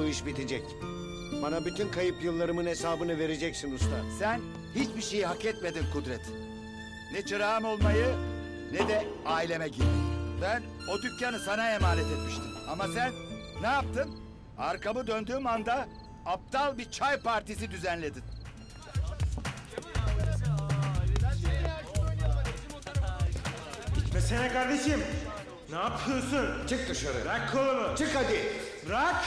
Bu iş bitecek. Bana bütün kayıp yıllarımın hesabını vereceksin usta. Sen hiçbir şeyi hak etmedin Kudret. Ne çırağım olmayı ne de aileme girmeyi. Ben o dükkanı sana emanet etmiştim. Ama sen ne yaptın? Arkamı döndüğüm anda aptal bir çay partisi düzenledin. Gitmesene kardeşim. Ne yapıyorsun? Çık dışarı. Bırak kolumu. Çık hadi. Bırak.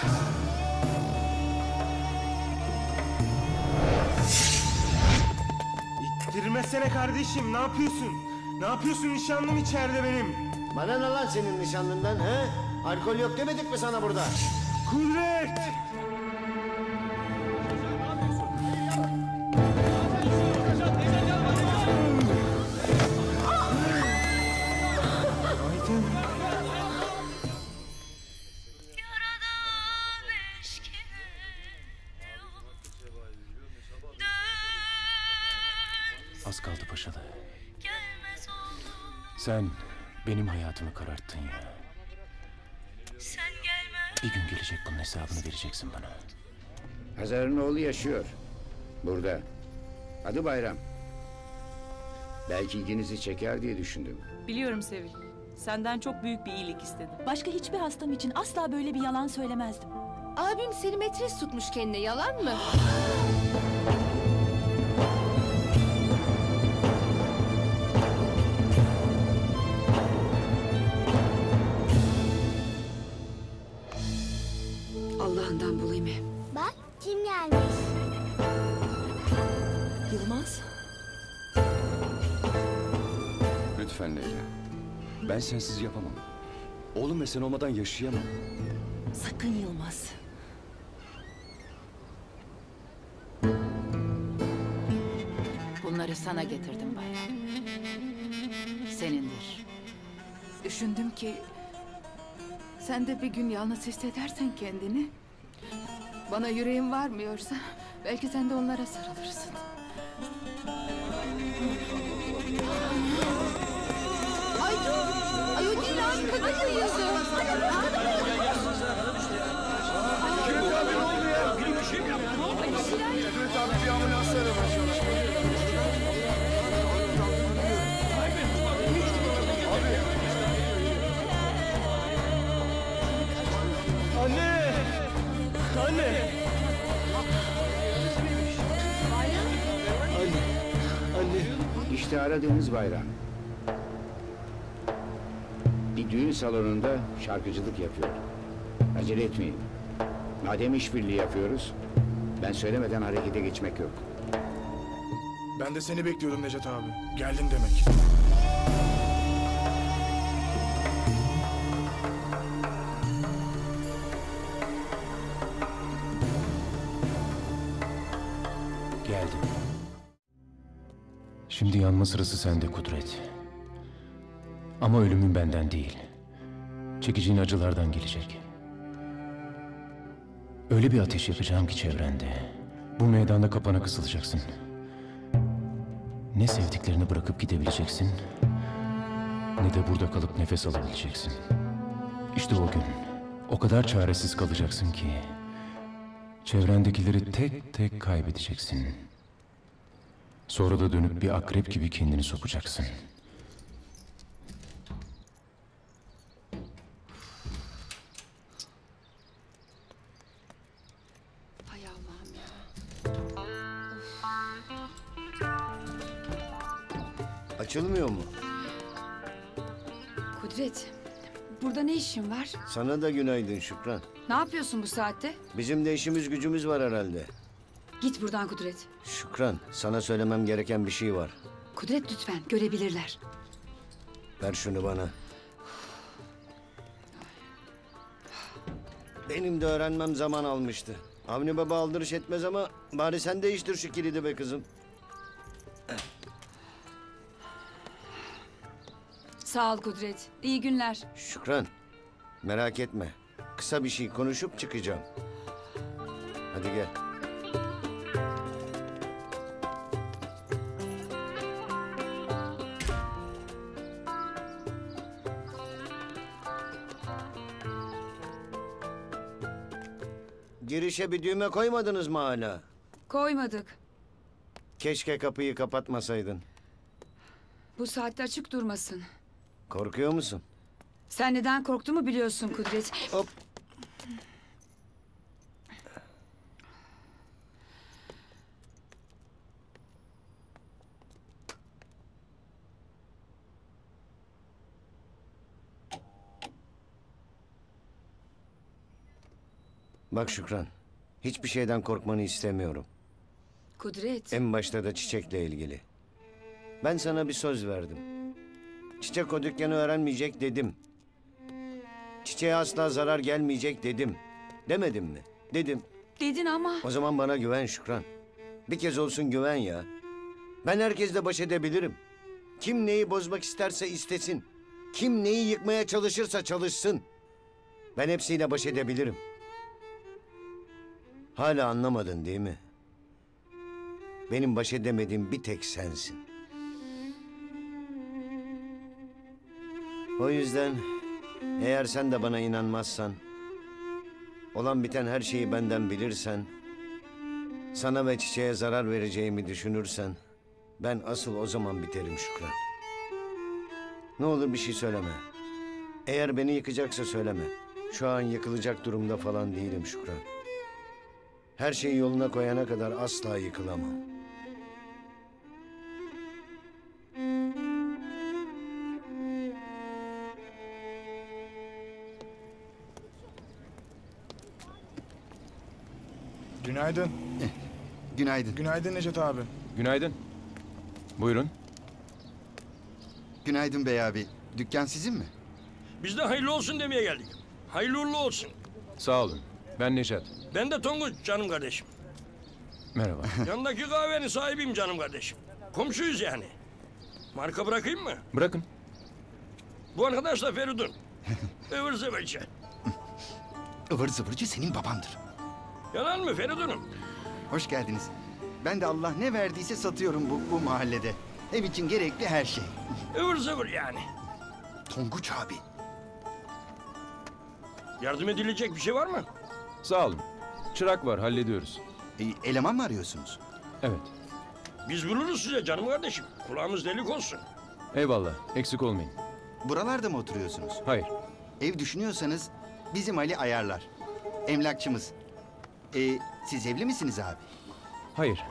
İttirmesene kardeşim. Ne yapıyorsun? Ne yapıyorsun nişanlım içeride benim? Bana ne lan senin nişanlından he? Alkol yok demedik mi sana burada? Kudret! Sen benim hayatımı kararttın ya. Sen gelmez Bir gün gelecek bunun hesabını vereceksin bana. Hazar'ın oğlu yaşıyor. Burada. Adı Bayram. Belki ilginizi çeker diye düşündüm. Biliyorum Sevil. Senden çok büyük bir iyilik istedim. Başka hiçbir hastam için asla böyle bir yalan söylemezdim. Abim seni metres tutmuş kendine yalan mı? Lütfen Leyla. Ben sensiz yapamam. Oğlum ve sen olmadan yaşayamam. Sakın Yılmaz. Bunları sana getirdim Bayram. Senindir. Düşündüm ki sen de bir gün yalnız hissedersen kendini bana yüreğin varmıyorsa belki sen de onlara sarılırsın. Anne! Anne! İşte aradığınız Bayram. Bir düğün salonunda şarkıcılık yapıyor. Acele etmeyin. Madem işbirliği yapıyoruz, ben söylemeden harekete geçmek yok. Ben de seni bekliyordum Necat abi. Geldin demek. Geldim. Şimdi yanma sırası sende Kudret. Ama ölümün benden değil. Çekeceğin acılardan gelecek. Öyle bir ateş yapacağım ki çevrende. Bu meydanda kapana kısılacaksın. Ne sevdiklerini bırakıp gidebileceksin... ...ne de burada kalıp nefes alabileceksin. İşte o gün o kadar çaresiz kalacaksın ki... ...çevrendekileri tek tek kaybedeceksin. Sonra da dönüp bir akrep gibi kendini sokacaksın. Açılmıyor mu? Kudret, burada ne işin var? Sana da günaydın Şükran. Ne yapıyorsun bu saatte? Bizim de işimiz gücümüz var herhalde. Git buradan Kudret. Şükran, sana söylemem gereken bir şey var. Kudret lütfen, görebilirler. Ver şunu bana. Benim de öğrenmem zaman almıştı. Avni baba aldırış etmez ama bari sen değiştir şu kilidi be kızım. Sağ ol Kudret. İyi günler. Şükran, merak etme. Kısa bir şey konuşup çıkacağım. Hadi gel. girişe bir düğme koymadınız mı hala? Koymadık. Keşke kapıyı kapatmasaydın. Bu saatte açık durmasın. Korkuyor musun? Sen neden korktuğumu biliyorsun Kudret. Hop. Bak Şükran, hiçbir şeyden korkmanı istemiyorum. Kudret. En başta da çiçekle ilgili. Ben sana bir söz verdim. Çiçek o dükkanı öğrenmeyecek dedim. Çiçeğe asla zarar gelmeyecek dedim. Demedim mi? Dedim. Dedin ama. O zaman bana güven Şükran. Bir kez olsun güven ya. Ben herkesle baş edebilirim. Kim neyi bozmak isterse istesin. Kim neyi yıkmaya çalışırsa çalışsın. Ben hepsiyle baş edebilirim. Hala anlamadın değil mi? Benim baş edemediğim bir tek sensin. O yüzden eğer sen de bana inanmazsan, olan biten her şeyi benden bilirsen, sana ve çiçeğe zarar vereceğimi düşünürsen, ben asıl o zaman biterim Şükran. Ne olur bir şey söyleme. Eğer beni yıkacaksa söyleme. Şu an yıkılacak durumda falan değilim Şükran. Her şeyi yoluna koyana kadar asla yıkılamam. Günaydın. Günaydın. Günaydın Necdet abi. Günaydın. Buyurun. Günaydın bey abi. Dükkan sizin mi? Biz de hayırlı olsun demeye geldik. Hayırlı uğurlu olsun. Sağ olun. Ben Neşat. Ben de Tonguç canım kardeşim. Merhaba. Yanındaki kahvenin sahibiyim canım kardeşim. Komşuyuz yani. Marka bırakayım mı? Bırakın. Bu arkadaş da Feridun. Ivır zıvırcı. Ivır zıvırcı senin babandır. Yalan mı Feridun'um? Hoş geldiniz. Ben de Allah ne verdiyse satıyorum bu, bu mahallede. Ev için gerekli her şey. Ivır zıvır yani. Tonguç abi. Yardım edilecek bir şey var mı? Sağ olun. Çırak var hallediyoruz. E, eleman mı arıyorsunuz? Evet. Biz buluruz size canım kardeşim. Kulağımız delik olsun. Eyvallah. Eksik olmayın. Buralarda mı oturuyorsunuz? Hayır. Ev düşünüyorsanız bizim Ali ayarlar. Emlakçımız. E, siz evli misiniz abi? Hayır.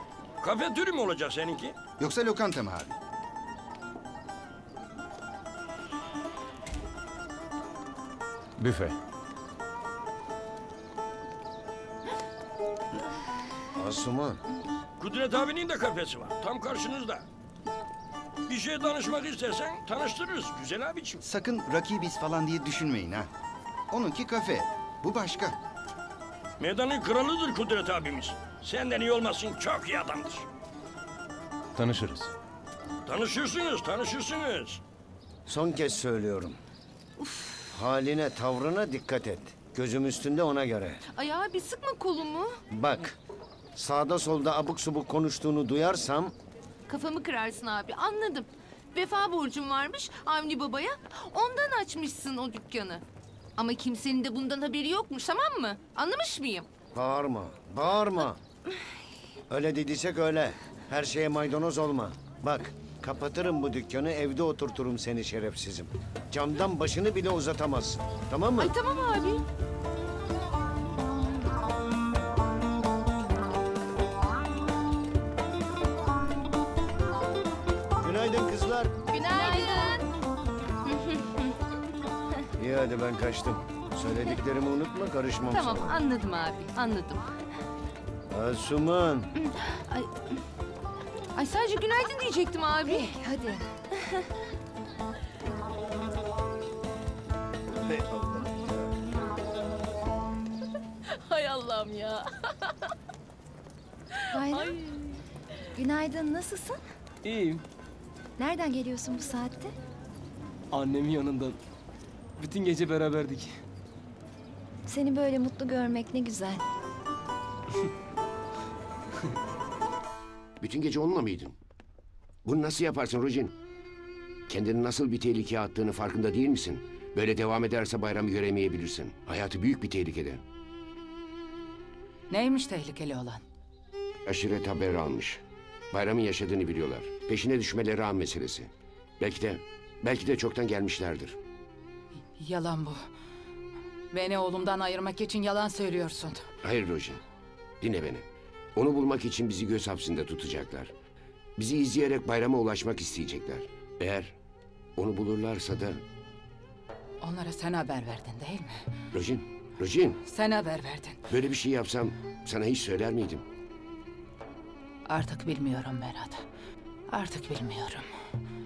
Kafe türü mü olacak seninki? Yoksa lokanta mı abi? Büfe. Asuman, Kudret abinin de kafesi var. Tam karşınızda. Bir şey danışmak istersen tanıştırırız güzel abiciğim. Sakın rakibiz falan diye düşünmeyin ha. Onunki kafe. Bu başka. Meydanın kralıdır Kudret abimiz. Senden iyi olmasın çok iyi adamdır. Tanışırız. Tanışırsınız, tanışırsınız. son kez söylüyorum. Haline, tavrına dikkat et. Gözüm üstünde ona göre. Ay abi sıkma kolumu. Bak, sağda solda abuk subuk konuştuğunu duyarsam... Kafamı kırarsın abi anladım. Vefa borcum varmış Avni babaya. Ondan açmışsın o dükkanı. Ama kimsenin de bundan haberi yokmuş tamam mı? Anlamış mıyım? Bağırma, bağırma. Öyle dediysek öyle. Her şeye maydanoz olma. Bak, kapatırım bu dükkanı, evde oturturum seni şerefsizim. Camdan başını bile uzatamazsın. Tamam mı? Ay tamam abi. Hadi ben kaçtım. Söylediklerimi unutma, karışmam Tamam sana. anladım abi anladım. Asuman. Ay, ay sadece günaydın diyecektim abi. Hadi. Hey Allah. Hay Allah'ım ya. Bayram. Günaydın, nasılsın? İyiyim. Nereden geliyorsun bu saatte? Annemin yanından. Bütün gece beraberdik. Seni böyle mutlu görmek ne güzel. Bütün gece onunla mıydın? Bunu nasıl yaparsın Rojin? Kendini nasıl bir tehlikeye attığını farkında değil misin? Böyle devam ederse bayramı göremeyebilirsin. Hayatı büyük bir tehlikede. Neymiş tehlikeli olan? Aşiret haber almış. Bayramın yaşadığını biliyorlar. Peşine düşmeleri an meselesi. Belki de, belki de çoktan gelmişlerdir. Yalan bu. Beni oğlumdan ayırmak için yalan söylüyorsun. Hayır Rojin. Dinle beni. Onu bulmak için bizi göz hapsinde tutacaklar. Bizi izleyerek bayrama ulaşmak isteyecekler. Eğer onu bulurlarsa da... Onlara sen haber verdin değil mi? Rojin, Rojin. Sen haber verdin. Böyle bir şey yapsam sana hiç söyler miydim? Artık bilmiyorum Berat. Artık bilmiyorum.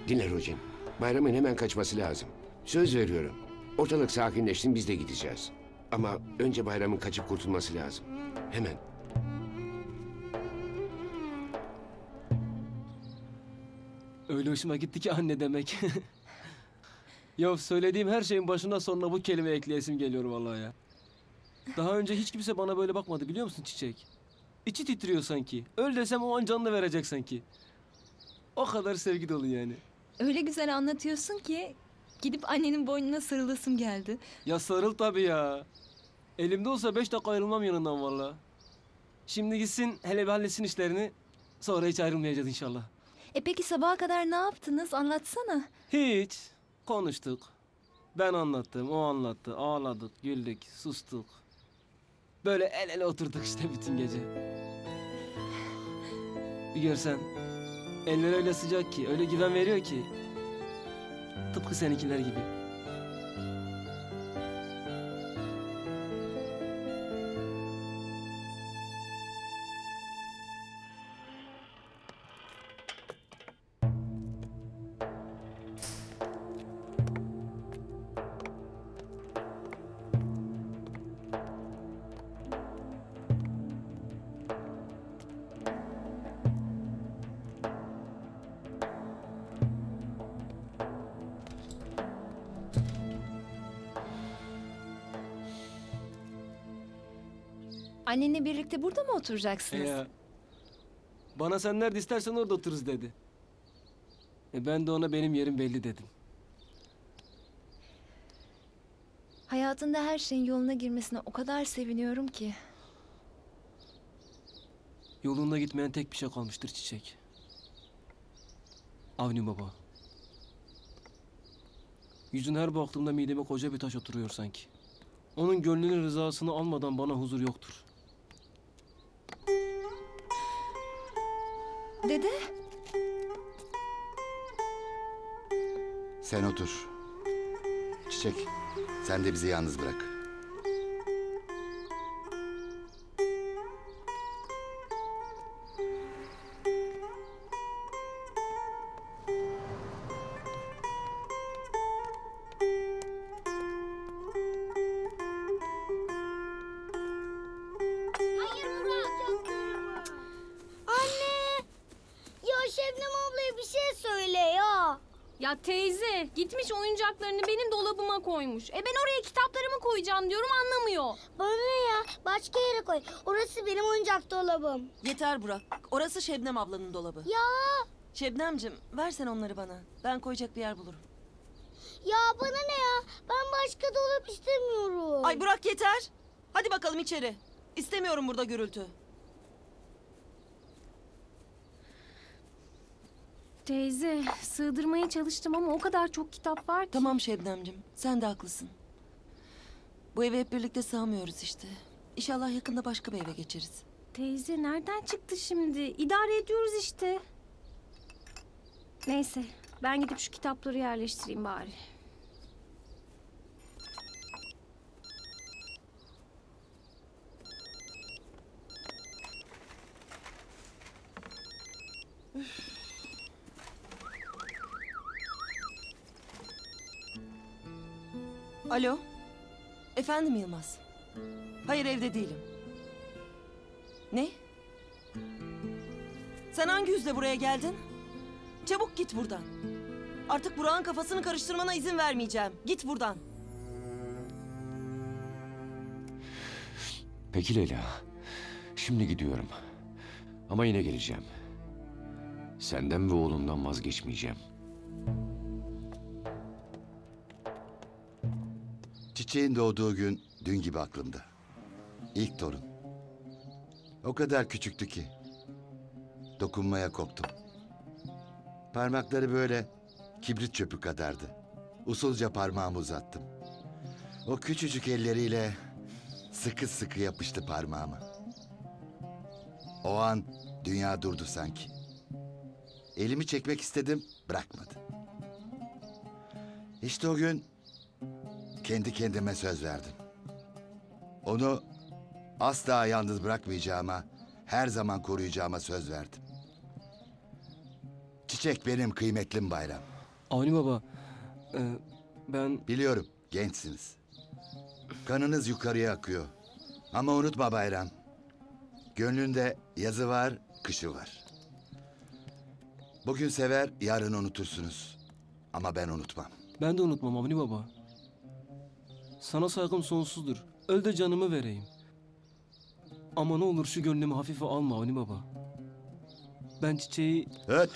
Dinle Rojin. Bayramın hemen kaçması lazım. Söz veriyorum. Ortalık sakinleşsin biz de gideceğiz. Ama önce bayramın kaçıp kurtulması lazım. Hemen. Öyle hoşuma gitti ki anne demek. ya söylediğim her şeyin başına sonuna bu kelime ekleyesim geliyor vallahi ya. Daha önce hiç kimse bana böyle bakmadı biliyor musun Çiçek? İçi titriyor sanki. Öl desem o an canını verecek sanki. O kadar sevgi dolu yani. Öyle güzel anlatıyorsun ki gidip annenin boynuna sarılasım geldi. Ya sarıl tabii ya. Elimde olsa beş dakika ayrılmam yanından vallahi. Şimdi gitsin hele bir halletsin işlerini. Sonra hiç ayrılmayacağız inşallah. E peki sabaha kadar ne yaptınız anlatsana. Hiç. Konuştuk. Ben anlattım, o anlattı. Ağladık, güldük, sustuk. Böyle el ele oturduk işte bütün gece. Bir görsen. Eller öyle sıcak ki, öyle güven veriyor ki. Tıpkı seninkiler gibi. Birlikte burada mı oturacaksınız? Ya. Bana sen nerede istersen orada otururuz dedi. E ben de ona benim yerim belli dedim. Hayatında her şeyin yoluna girmesine o kadar seviniyorum ki. Yolunda gitmeyen tek bir şey kalmıştır Çiçek. Avni Baba. Yüzün her baktığımda mideme koca bir taş oturuyor sanki. Onun gönlünün rızasını almadan bana huzur yoktur. Dede? Sen otur. Çiçek, sen de bizi yalnız bırak. E ben oraya kitaplarımı koyacağım diyorum anlamıyor. Bana ne ya? Başka yere koy. Orası benim oyuncak dolabım. Yeter Burak. Orası Şebnem ablanın dolabı. Ya. Şebnemcim versen onları bana. Ben koyacak bir yer bulurum. Ya bana ne ya? Ben başka dolap istemiyorum. Ay Burak yeter. Hadi bakalım içeri. İstemiyorum burada gürültü. Teyze sığdırmaya çalıştım ama o kadar çok kitap var ki. Tamam Şebnemcim. Sen de haklısın. Bu eve hep birlikte sığamıyoruz işte. İnşallah yakında başka bir eve geçeriz. Teyze nereden çıktı şimdi? İdare ediyoruz işte. Neyse ben gidip şu kitapları yerleştireyim bari. Alo. Efendim Yılmaz. Hayır evde değilim. Ne? Sen hangi yüzle buraya geldin? Çabuk git buradan. Artık Burak'ın kafasını karıştırmana izin vermeyeceğim. Git buradan. Peki Leyla. Şimdi gidiyorum. Ama yine geleceğim. Senden ve oğlumdan vazgeçmeyeceğim. Çiçeğin doğduğu gün dün gibi aklımda. İlk torun. O kadar küçüktü ki. Dokunmaya korktum. Parmakları böyle kibrit çöpü kadardı. Usulca parmağımı uzattım. O küçücük elleriyle sıkı sıkı yapıştı parmağıma. O an dünya durdu sanki. Elimi çekmek istedim, bırakmadı. İşte o gün kendi kendime söz verdim. Onu asla yalnız bırakmayacağıma, her zaman koruyacağıma söz verdim. Çiçek benim kıymetlim bayram. Avni baba, e, ben... Biliyorum, gençsiniz. Kanınız yukarıya akıyor. Ama unutma bayram. Gönlünde yazı var, kışı var. Bugün sever, yarın unutursunuz. Ama ben unutmam. Ben de unutmam Avni baba. Sana saygım sonsuzdur. Öl de canımı vereyim. Ama ne olur şu gönlümü hafife alma Avni baba. Ben çiçeği... Öt!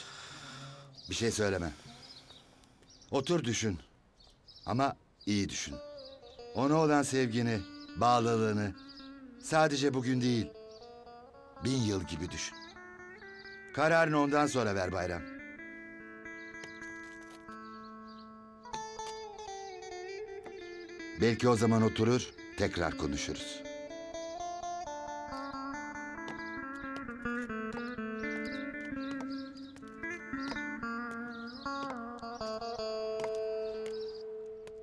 Bir şey söyleme. Otur düşün. Ama iyi düşün. Ona olan sevgini, bağlılığını sadece bugün değil, bin yıl gibi düşün. Kararını ondan sonra ver Bayram. Belki o zaman oturur, tekrar konuşuruz.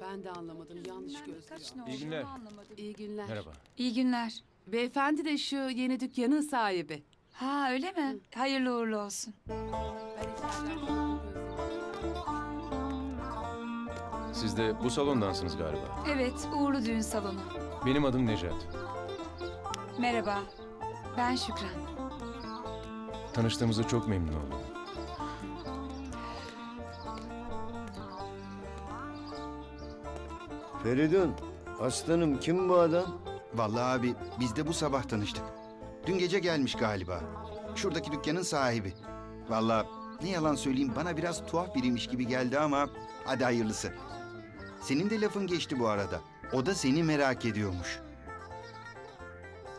Ben de anlamadım. Yanlış gözlüyor. İyi günler. İyi günler. Merhaba. İyi günler. Beyefendi de şu yeni dükkanın sahibi. Ha öyle mi? Hayırlı uğurlu olsun. Siz de bu salondansınız galiba. Evet, uğurlu düğün salonu. Benim adım Necat. Merhaba. Ben Şükran. Tanıştığımıza çok memnun oldum. Feridun, aslanım kim bu adam? Vallahi abi biz de bu sabah tanıştık. Dün gece gelmiş galiba. Şuradaki dükkanın sahibi. Vallahi ne yalan söyleyeyim bana biraz tuhaf biriymiş gibi geldi ama hadi hayırlısı. Senin de lafın geçti bu arada. O da seni merak ediyormuş.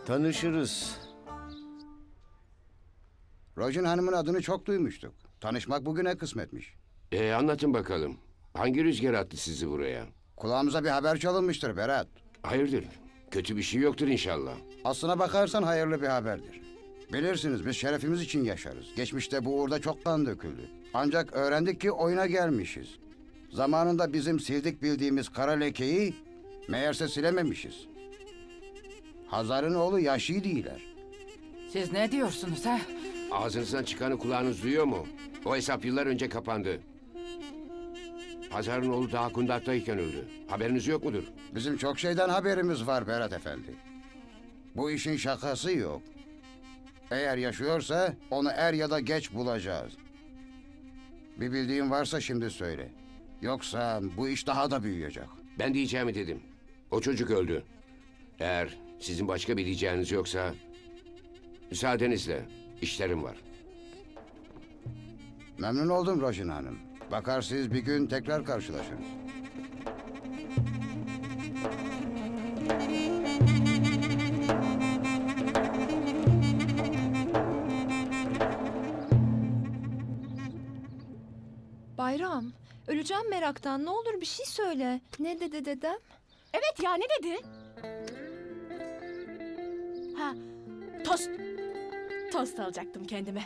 Tanışırız. Rojin Hanım'ın adını çok duymuştuk. Tanışmak bugüne kısmetmiş. Ee, anlatın bakalım. Hangi rüzgar attı sizi buraya? Kulağımıza bir haber çalınmıştır Berat. Hayırdır? Kötü bir şey yoktur inşallah. Aslına bakarsan hayırlı bir haberdir. Bilirsiniz biz şerefimiz için yaşarız. Geçmişte bu uğurda çok kan döküldü. Ancak öğrendik ki oyuna gelmişiz. Zamanında bizim sildik bildiğimiz kara lekeyi meğerse silememişiz. Hazar'ın oğlu yaşlı değiller. Siz ne diyorsunuz ha? Ağzınızdan çıkanı kulağınız duyuyor mu? O hesap yıllar önce kapandı. Hazar'ın oğlu daha kundaktayken öldü. Haberiniz yok mudur? Bizim çok şeyden haberimiz var Berat Efendi. Bu işin şakası yok. Eğer yaşıyorsa onu er ya da geç bulacağız. Bir bildiğin varsa şimdi söyle. Yoksa bu iş daha da büyüyecek. Ben diyeceğimi dedim. O çocuk öldü. Eğer sizin başka bir diyeceğiniz yoksa... Müsaadenizle işlerim var. Memnun oldum Rojin Hanım. Bakarsınız bir gün tekrar karşılaşırız. Bayram, öleceğim meraktan. Ne olur bir şey söyle. Ne dedi dedem? Evet ya ne dedi? Ha tost. Tost alacaktım kendime.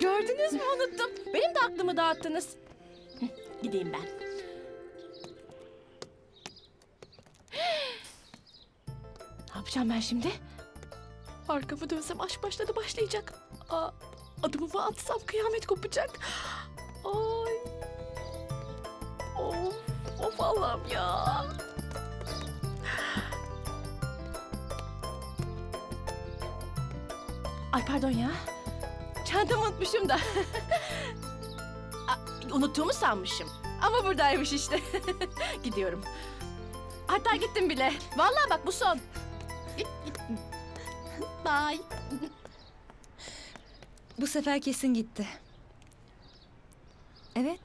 Gördünüz mü unuttum. Benim de aklımı dağıttınız. Gideyim ben. Ne yapacağım ben şimdi? Arkamı dönsem aşk başladı başlayacak. Aa, adımımı atsam kıyamet kopacak. Of, Allah'ım ya. Ay pardon ya. Çantamı unutmuşum da. Unuttuğumu sanmışım. Ama buradaymış işte. Gidiyorum. Hatta gittim bile. Vallahi bak bu son. Bye. Bu sefer kesin gitti. Evet.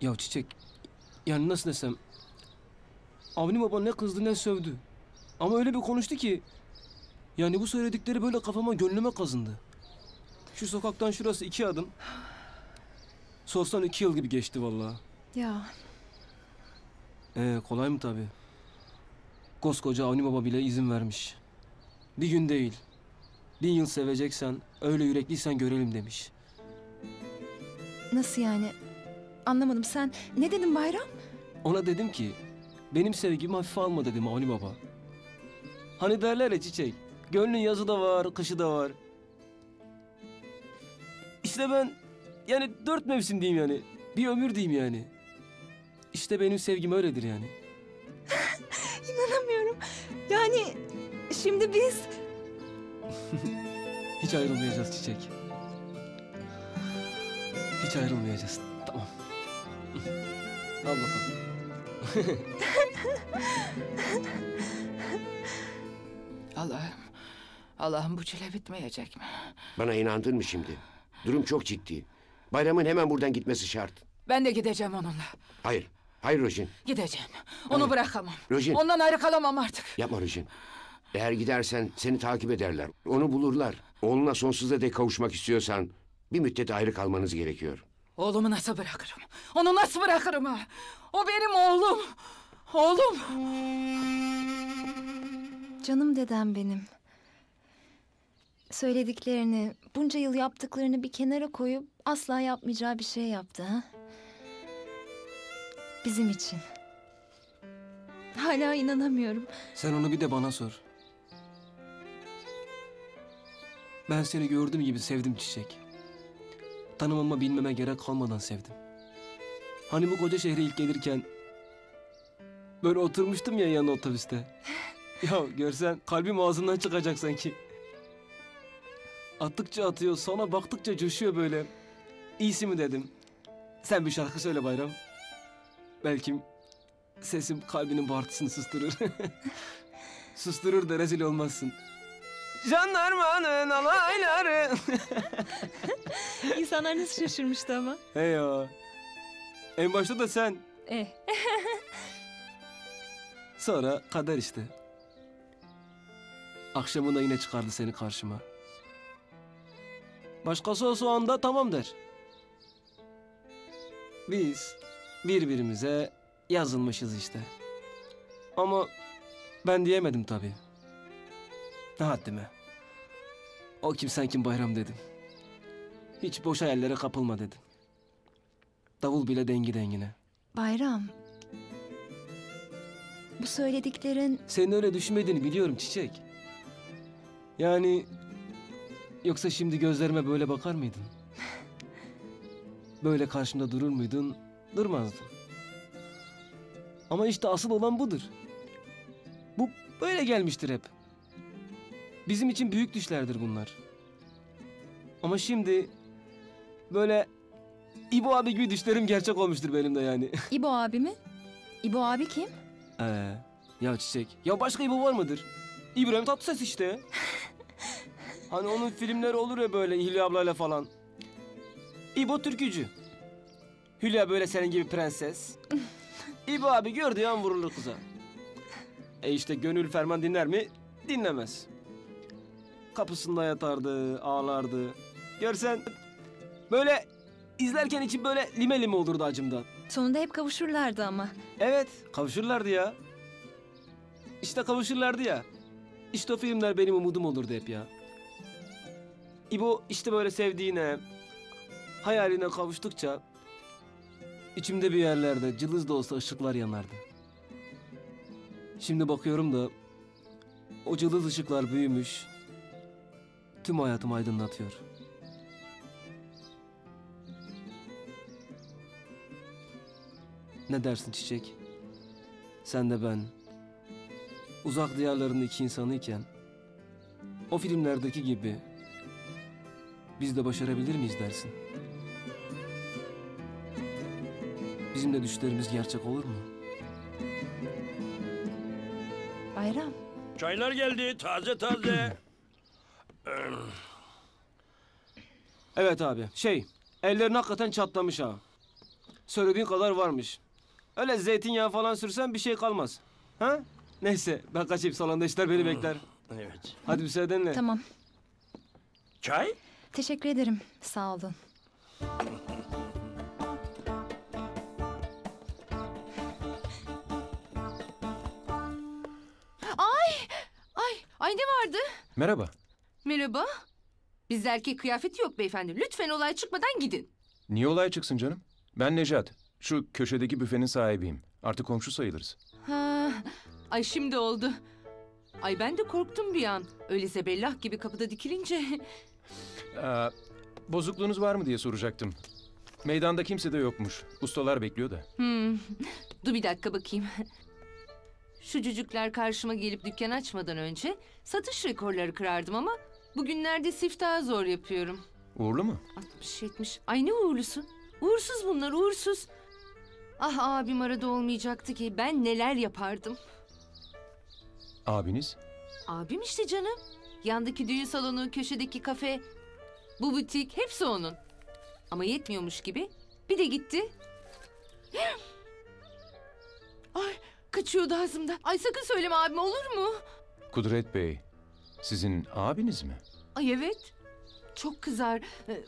Ya Çiçek, yani nasıl desem... Avni baba ne kızdı ne sövdü. Ama öyle bir konuştu ki... Yani bu söyledikleri böyle kafama gönlüme kazındı. Şu sokaktan şurası iki adım. Sorsan iki yıl gibi geçti vallahi. Ya Ee, kolay mı tabii? Koskoca Avni Baba bile izin vermiş. Bir gün değil. Bin yıl seveceksen, öyle yürekliysen görelim demiş. nasıl yani? Anlamadım sen ne dedin Bayram? Ona dedim ki, benim sevgimi hafife alma dedim Avni Baba. Hani derler ya çiçek, gönlün yazı da var, kışı da var. İşte ben, yani dört mevsim diyeyim yani. Bir ömür diyeyim yani. İşte benim sevgim öyledir yani. İnanamıyorum. Yani şimdi biz... Hiç ayrılmayacağız çiçek. Hiç ayrılmayacağız. Al bakalım. Allah'ım. Allah'ım bu çile bitmeyecek mi? Bana inandın mı şimdi? Durum çok ciddi. Bayramın hemen buradan gitmesi şart. Ben de gideceğim onunla. Hayır. Hayır Rojin. Gideceğim. Onu Hayır. bırakamam. Rojin. Ondan ayrı kalamam artık. Yapma Rojin. Eğer gidersen seni takip ederler. Onu bulurlar. Oğluna sonsuza dek kavuşmak istiyorsan bir müddet ayrı kalmanız gerekiyor. Oğlumu nasıl bırakırım? Onu nasıl bırakırım ha? O benim oğlum. Oğlum. Canım dedem benim. Söylediklerini, bunca yıl yaptıklarını bir kenara koyup asla yapmayacağı bir şey yaptı ha? Bizim için. Hala inanamıyorum. Sen onu bir de bana sor. Ben seni gördüğüm gibi sevdim çiçek. Tanımama bilmeme gerek kalmadan sevdim. Hani bu koca şehre ilk gelirken... Böyle oturmuştum ya yanına otobüste. Ya görsen kalbim ağzından çıkacak sanki. Attıkça atıyor, sonra baktıkça coşuyor böyle. İyisi mi dedim. Sen bir şarkı söyle Bayram. Belki sesim kalbinin bağırtısını susturur. susturur da rezil olmazsın. Jandarmanın alayları. İnsanlar nasıl şaşırmıştı ama. He ya. En başta da sen. Eh. Sonra kader işte. Akşamında yine çıkardı seni karşıma. Başkası olsa o anda tamam der. Biz birbirimize yazılmışız işte. Ama ben diyemedim tabii. Ne haddime. O kim sen kim bayram dedim. Hiç boş hayallere kapılma dedim. Davul bile dengi dengine. Bayram. Bu söylediklerin Senin öyle düşünmediğini biliyorum Çiçek. Yani yoksa şimdi gözlerime böyle bakar mıydın? Böyle karşımda durur muydun? Durmazdın. Ama işte asıl olan budur. Bu böyle gelmiştir hep. Bizim için büyük düşlerdir bunlar. Ama şimdi böyle İbo abi gibi düşlerim gerçek olmuştur benim de yani. İbo abi mi? İbo abi kim? Ee, ya Çiçek. Ya başka İbo var mıdır? İbrahim Tatlıses işte. hani onun filmleri olur ya böyle Hülya ablayla falan. İbo türkücü. Hülya böyle senin gibi prenses. İbo abi gördüğü an vurulur kıza. E işte gönül ferman dinler mi? Dinlemez. Kapısında yatardı, ağlardı. Görsen böyle izlerken için böyle lime lime olurdu acımdan. Sonunda hep kavuşurlardı ama. Evet, kavuşurlardı ya. İşte kavuşurlardı ya. İşte o filmler benim umudum olurdu hep ya. İbo işte böyle sevdiğine, hayaline kavuştukça içimde bir yerlerde cılız da olsa ışıklar yanardı. Şimdi bakıyorum da o cılız ışıklar büyümüş, tüm hayatımı aydınlatıyor. Ne dersin Çiçek? Sen de ben. Uzak diyarların iki insanıyken o filmlerdeki gibi biz de başarabilir miyiz dersin? Bizim de düşlerimiz gerçek olur mu? Bayram. Çaylar geldi taze taze. Evet abi şey ellerin hakikaten çatlamış ha. Söylediğin kadar varmış. Öyle zeytinyağı falan sürsen bir şey kalmaz. Ha? Neyse ben kaçayım salonda işler beni bekler. Evet. Hadi müsaadenle. Tamam. Çay? Teşekkür ederim. Sağ olun. Ay! Ay! Ay ne vardı? Merhaba. Merhaba. Bizde erkek kıyafeti yok beyefendi. Lütfen olay çıkmadan gidin. Niye olay çıksın canım? Ben Nejat. Şu köşedeki büfenin sahibiyim. Artık komşu sayılırız. Ha, ay şimdi oldu. Ay ben de korktum bir an. Öyle zebellah gibi kapıda dikilince. Aa, bozukluğunuz var mı diye soracaktım. Meydanda kimse de yokmuş. Ustalar bekliyor da. Hmm. Dur bir dakika bakayım. Şu cücükler karşıma gelip dükkan açmadan önce satış rekorları kırardım ama bugünlerde siftahı zor yapıyorum. Uğurlu mu? 60-70. Ay ne uğurlusu? Uğursuz bunlar uğursuz. Ah abim arada olmayacaktı ki ben neler yapardım. Abiniz? Abim işte canım. Yandaki düğün salonu, köşedeki kafe, bu butik hepsi onun. Ama yetmiyormuş gibi bir de gitti. Ay kaçıyordu ağzımda. Ay sakın söyleme abim olur mu? Kudret Bey. Sizin abiniz mi? Ay evet. Çok kızar. Ee,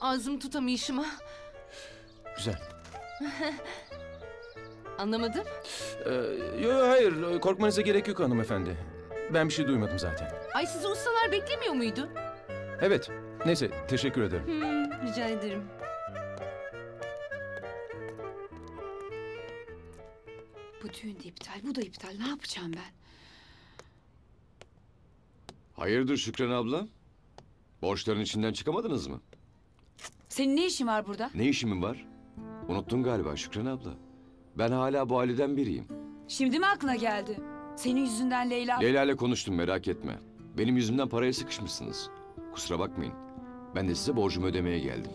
Ağzımı tutamayışım ha. Güzel. Anlamadım. Ee, yo, hayır, korkmanıza gerek yok hanımefendi. Ben bir şey duymadım zaten. Ay sizi ustalar beklemiyor muydu? Evet, neyse teşekkür ederim. Hmm, rica ederim. Bu düğün de iptal, bu da iptal. Ne yapacağım ben? Hayırdır Şükran abla? Borçların içinden çıkamadınız mı? Senin ne işin var burada? Ne işimin var? Unuttun galiba Şükran abla. Ben hala bu aileden biriyim. Şimdi mi aklına geldi? Senin yüzünden Leyla... Leyla ile konuştum merak etme. Benim yüzümden paraya sıkışmışsınız. Kusura bakmayın. Ben de size borcumu ödemeye geldim.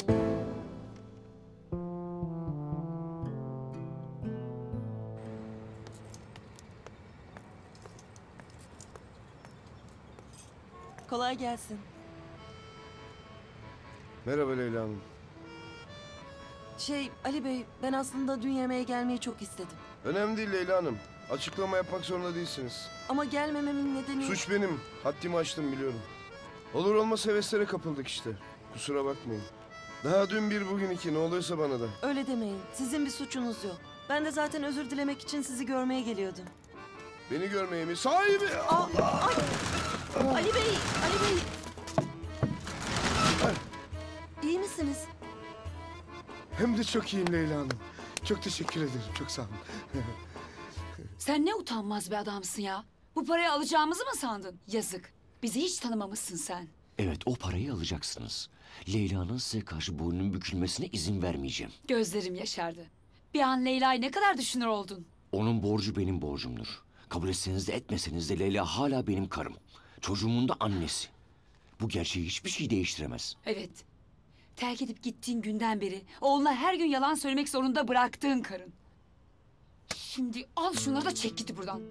Kolay gelsin. Merhaba Leyla Hanım. Şey Ali Bey ben aslında dün yemeğe gelmeyi çok istedim. Önemli değil Leyla Hanım. Açıklama yapmak zorunda değilsiniz. Ama gelmememin nedeni... Suç benim. Haddimi aştım biliyorum. Olur olmaz heveslere kapıldık işte. Kusura bakmayın. Daha dün bir bugün iki ne oluyorsa bana da. Öyle demeyin. Sizin bir suçunuz yok. Ben de zaten özür dilemek için sizi görmeye geliyordum. Beni görmeye mi? Sahibi! Allah! Ali Bey! Ali Bey! İyi misiniz? Hem de çok iyiyim Leyla Hanım. Çok teşekkür ederim. Çok sağ olun. Sen ne utanmaz bir adamsın ya. Bu parayı alacağımızı mı sandın? Yazık. Bizi hiç tanımamışsın sen. Evet o parayı alacaksınız. Leyla'nın size karşı boynunun bükülmesine izin vermeyeceğim. Gözlerim yaşardı. Bir an Leyla'yı ne kadar düşünür oldun. Onun borcu benim borcumdur. Kabul etseniz de etmeseniz de Leyla hala benim karım. Çocuğumun da annesi. Bu gerçeği hiçbir şey değiştiremez. Evet. Terk edip gittiğin günden beri oğluna her gün yalan söylemek zorunda bıraktığın karın. Şimdi al şunları da çek git buradan.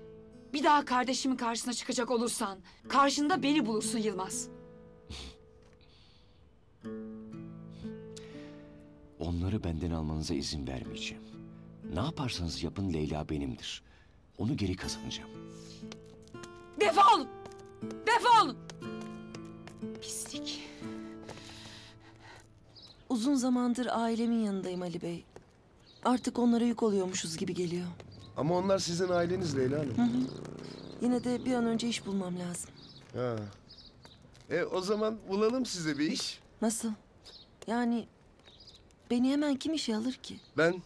Bir daha kardeşimin karşısına çıkacak olursan karşında beni bulursun Yılmaz. Onları benden almanıza izin vermeyeceğim. Ne yaparsanız yapın Leyla benimdir. Onu geri kazanacağım. Defol! Defol! Pislik. Uzun zamandır ailemin yanındayım Ali Bey. Artık onlara yük oluyormuşuz gibi geliyor. Ama onlar sizin aileniz Leyla Hanım. Hı hı. Yine de bir an önce iş bulmam lazım. Ha. E o zaman bulalım size bir iş. Nasıl? Yani beni hemen kim işe alır ki? Ben...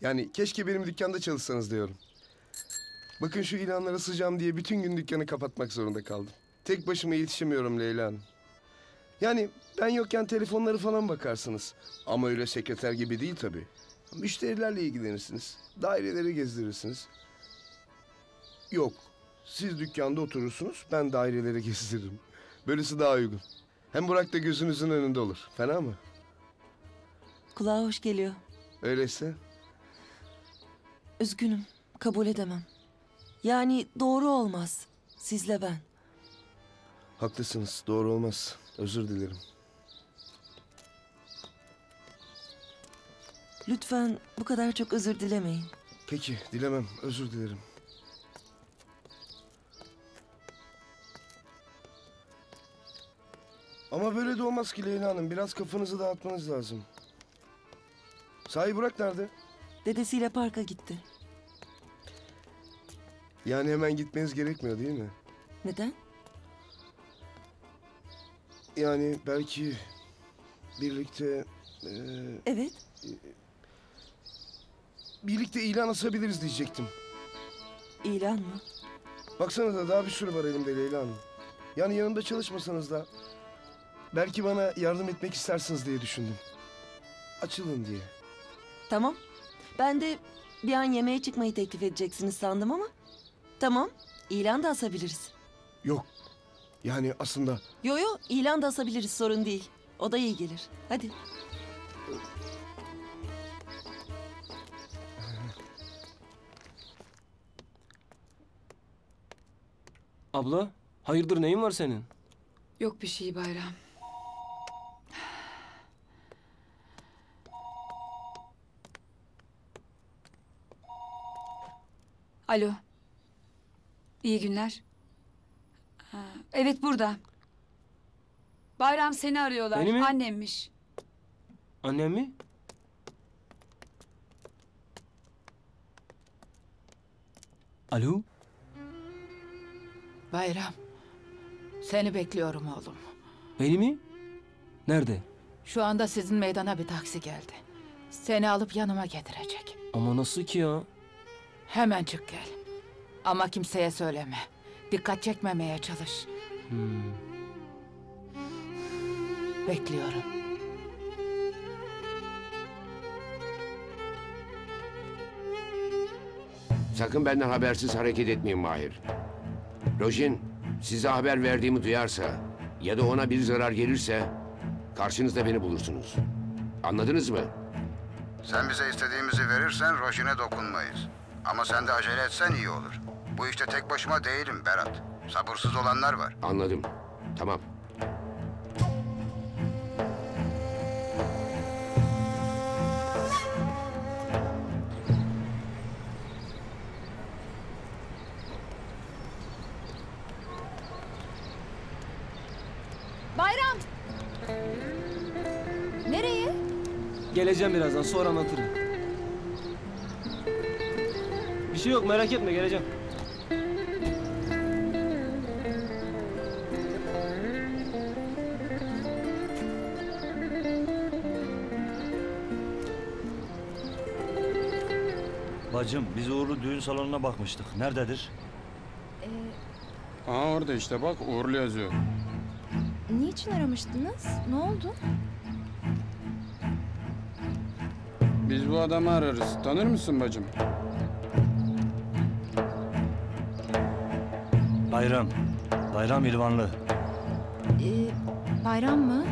Yani keşke benim dükkanda çalışsanız diyorum. Bakın şu ilanlara sıcağım diye bütün gün dükkanı kapatmak zorunda kaldım. Tek başıma yetişemiyorum Leyla Hanım. Yani ben yokken telefonları falan bakarsınız. Ama öyle sekreter gibi değil tabii. Müşterilerle ilgilenirsiniz. Daireleri gezdirirsiniz. Yok. Siz dükkanda oturursunuz, ben daireleri gezdiririm. Böylesi daha uygun. Hem Burak da gözünüzün önünde olur. Fena mı? Kulağa hoş geliyor. Öyleyse Üzgünüm. Kabul edemem. Yani doğru olmaz. Sizle ben. Haklısınız. Doğru olmaz. Özür dilerim. Lütfen bu kadar çok özür dilemeyin. Peki, dilemem. Özür dilerim. Ama böyle de olmaz ki Leyla Hanım. Biraz kafanızı dağıtmanız lazım. Sahi Burak nerede? Dedesiyle parka gitti. Yani hemen gitmeniz gerekmiyor değil mi? Neden? Yani belki birlikte... e, Evet. birlikte ilan asabiliriz diyecektim. İlan mı? Baksanıza daha bir sürü var elimde Leyla Hanım. Yani yanımda çalışmasanız da belki bana yardım etmek istersiniz diye düşündüm. Açılın diye. Tamam. Ben de bir an yemeğe çıkmayı teklif edeceksiniz sandım ama. Tamam. İlan da asabiliriz. Yok. Yani aslında Yo yo ilan da asabiliriz sorun değil. O da iyi gelir. Hadi. Abla, hayırdır neyin var senin? Yok bir şey Bayram. Alo. İyi günler. Ha, evet burada. Bayram seni arıyorlar. Beni mi? Annemmiş. Annem mi? Alo? Bayram. Seni bekliyorum oğlum. Beni mi? Nerede? Şu anda sizin meydana bir taksi geldi. Seni alıp yanıma getirecek. Ama nasıl ki ya? Hemen çık gel. Ama kimseye söyleme. Dikkat çekmemeye çalış. Hmm. Bekliyorum. Sakın benden habersiz hareket etmeyin Mahir. Rojin size haber verdiğimi duyarsa ya da ona bir zarar gelirse karşınızda beni bulursunuz. Anladınız mı? Sen bize istediğimizi verirsen Rojin'e dokunmayız. Ama sen de acele etsen iyi olur. Bu işte tek başıma değilim Berat. Sabırsız olanlar var. Anladım. Tamam. Bayram! Nereye? Geleceğim birazdan sonra anlatırım. Bir şey yok merak etme geleceğim. Bacım biz Uğurlu düğün salonuna bakmıştık. Nerededir? Aa orada işte bak uğurlu yazıyor. Niçin aramıştınız? Ne oldu? Biz bu adamı ararız. Tanır mısın bacım? Bayram. Bayram İlvanlı. Ee, bayram mı?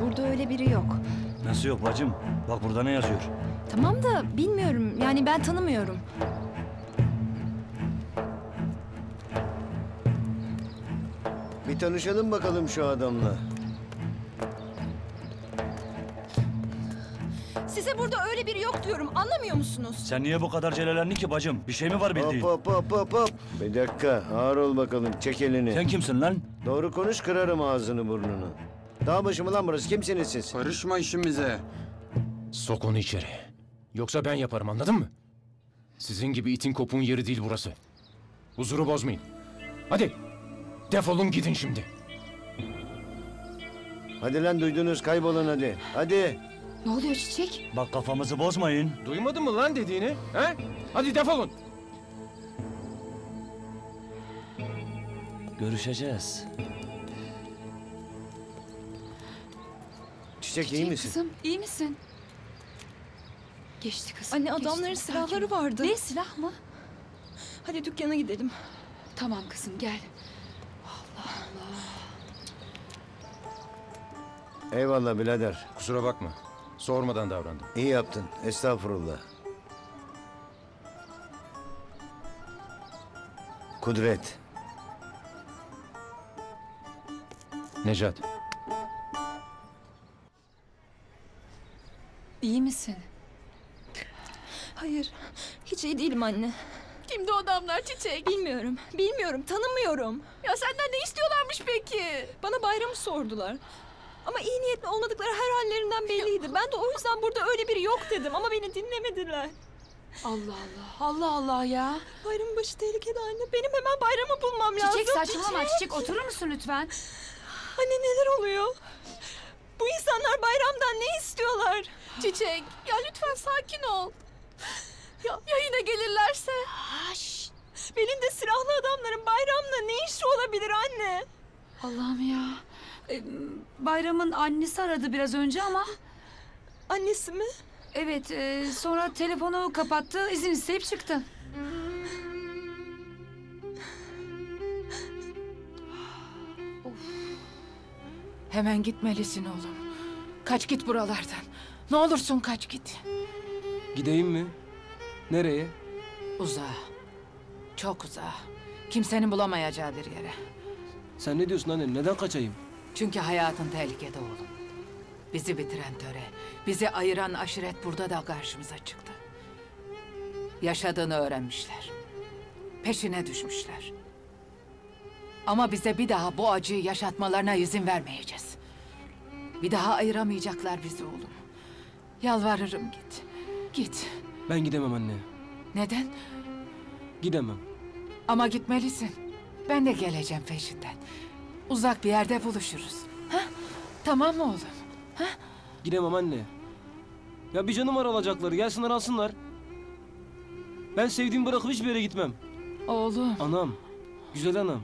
Burada öyle biri yok. Nasıl yok bacım? Bak burada ne yazıyor? Tamam da bilmiyorum. Yani ben tanımıyorum. Bir tanışalım bakalım şu adamla. Size burada öyle biri yok diyorum. Anlamıyor musunuz? Sen niye bu kadar celallendin ki bacım? Bir şey mi var bildiğin? Hop hop hop hop hop. Bir dakika ağır ol bakalım çek elini. Sen kimsin lan? Doğru konuş kırarım ağzını burnunu. Dağ başı mı lan burası kimsiniz siz? Karışma işimize. Sok onu içeri. Yoksa ben yaparım anladın mı? Sizin gibi itin kopun yeri değil burası. Huzuru bozmayın. Hadi. Defolun gidin şimdi. Hadi lan duydunuz kaybolun hadi. Hadi. Ne oluyor Çiçek? Bak kafamızı bozmayın. Duymadın mı lan dediğini? He? Hadi defolun. Görüşeceğiz. Çiçek iyi misin? Kızım iyi misin? Geçti kızım. Anne geçti. adamların silahları vardı. Ne silah mı? Hadi dükkana gidelim. Tamam kızım gel. Eyvallah birader. Kusura bakma. Sormadan davrandım. İyi yaptın. Estağfurullah. Kudret. Necat. İyi misin? Hayır. Hiç iyi değilim anne. Kimdi o adamlar Çiçek? Bilmiyorum, bilmiyorum, tanımıyorum. Ya senden ne istiyorlarmış peki? Bana bayramı sordular. Ama iyi niyetli olmadıkları her hallerinden belliydi. Ben de o yüzden burada öyle biri yok dedim ama beni dinlemediler. Allah Allah, Allah Allah ya. Bayramın başı tehlikede anne. Benim hemen bayramı bulmam lazım. Çiçek saçmalama Çiçek oturur musun lütfen? Anne neler oluyor? Bu insanlar bayramdan ne istiyorlar? Çiçek ya lütfen sakin ol. Ya, ya yine gelirlerse? Belinde silahlı adamların bayramla ne işi olabilir anne? Allah'ım ya. Ee, Bayram'ın annesi aradı biraz önce ama... Annesi mi? Evet, e, sonra telefonu kapattı, izin isteyip çıktı. Hemen gitmelisin oğlum. Kaç git buralardan. Ne olursun kaç git. Gideyim mi? Nereye? Uzağa. Çok uzağa. Kimsenin bulamayacağı bir yere. Sen ne diyorsun anne? Neden kaçayım? Çünkü hayatın tehlikede oğlum. Bizi bitiren töre, bizi ayıran aşiret burada da karşımıza çıktı. Yaşadığını öğrenmişler. Peşine düşmüşler. Ama bize bir daha bu acıyı yaşatmalarına izin vermeyeceğiz. Bir daha ayıramayacaklar bizi oğlum. Yalvarırım git. Git. Ben gidemem anne. Neden? Gidemem. Ama gitmelisin. Ben de geleceğim peşinden. Uzak bir yerde buluşuruz. Ha? Tamam mı oğlum? Gidemem anne. Ya bir canım var alacakları. Gelsinler alsınlar. Ben sevdiğimi bırakıp hiçbir yere gitmem. Oğlum. Anam. Güzel anam.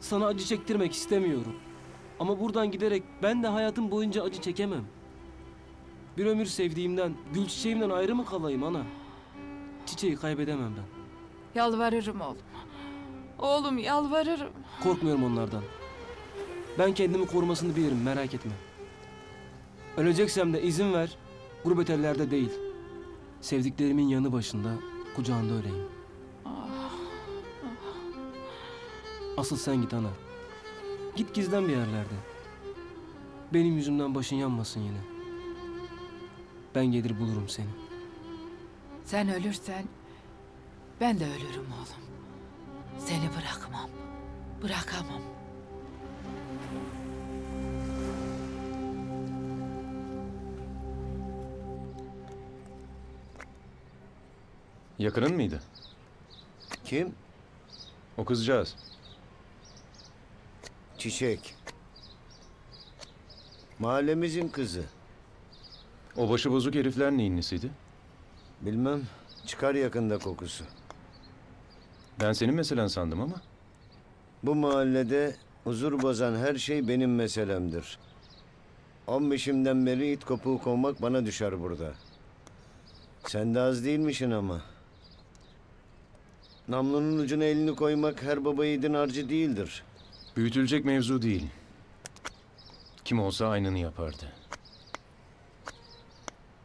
Sana acı çektirmek istemiyorum. Ama buradan giderek ben de hayatım boyunca acı çekemem. Bir ömür sevdiğimden, gül çiçeğimden ayrı mı kalayım ana? Çiçeği kaybedemem ben. Yalvarırım oğlum. Oğlum yalvarırım. Korkmuyorum onlardan. Ben kendimi korumasını bilirim merak etme. Öleceksem de izin ver, gurbet ellerde değil. Sevdiklerimin yanı başında, kucağında öleyim. Asıl sen git ana. Git gizlen bir yerlerde. Benim yüzümden başın yanmasın yine. Ben gelir bulurum seni. Sen ölürsen ben de ölürüm oğlum. Seni bırakmam. Bırakamam. Yakının mıydı? Kim? O kızcağız. Çiçek. Mahallemizin kızı. O başı bozuk herifler neyin nesiydi? Bilmem. Çıkar yakında kokusu. Ben senin meselen sandım ama. Bu mahallede huzur bozan her şey benim meselemdir. On beşimden beri it kopuğu kovmak bana düşer burada. Sen de az değilmişsin ama. Namlunun ucuna elini koymak her baba yiğidin harcı değildir. Büyütülecek mevzu değil. Kim olsa aynını yapardı.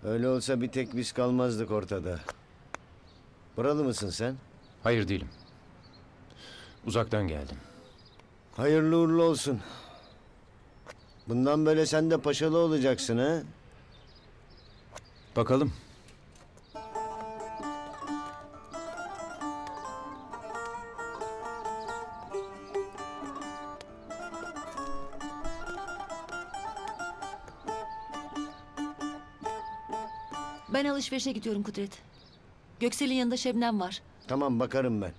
Öyle olsa bir tek biz kalmazdık ortada. Buralı mısın sen? Hayır değilim. Uzaktan geldim. Hayırlı uğurlu olsun. Bundan böyle sen de paşalı olacaksın ha? Bakalım. Alışverişe gidiyorum Kudret. Göksel'in yanında Şebnem var. Tamam bakarım ben.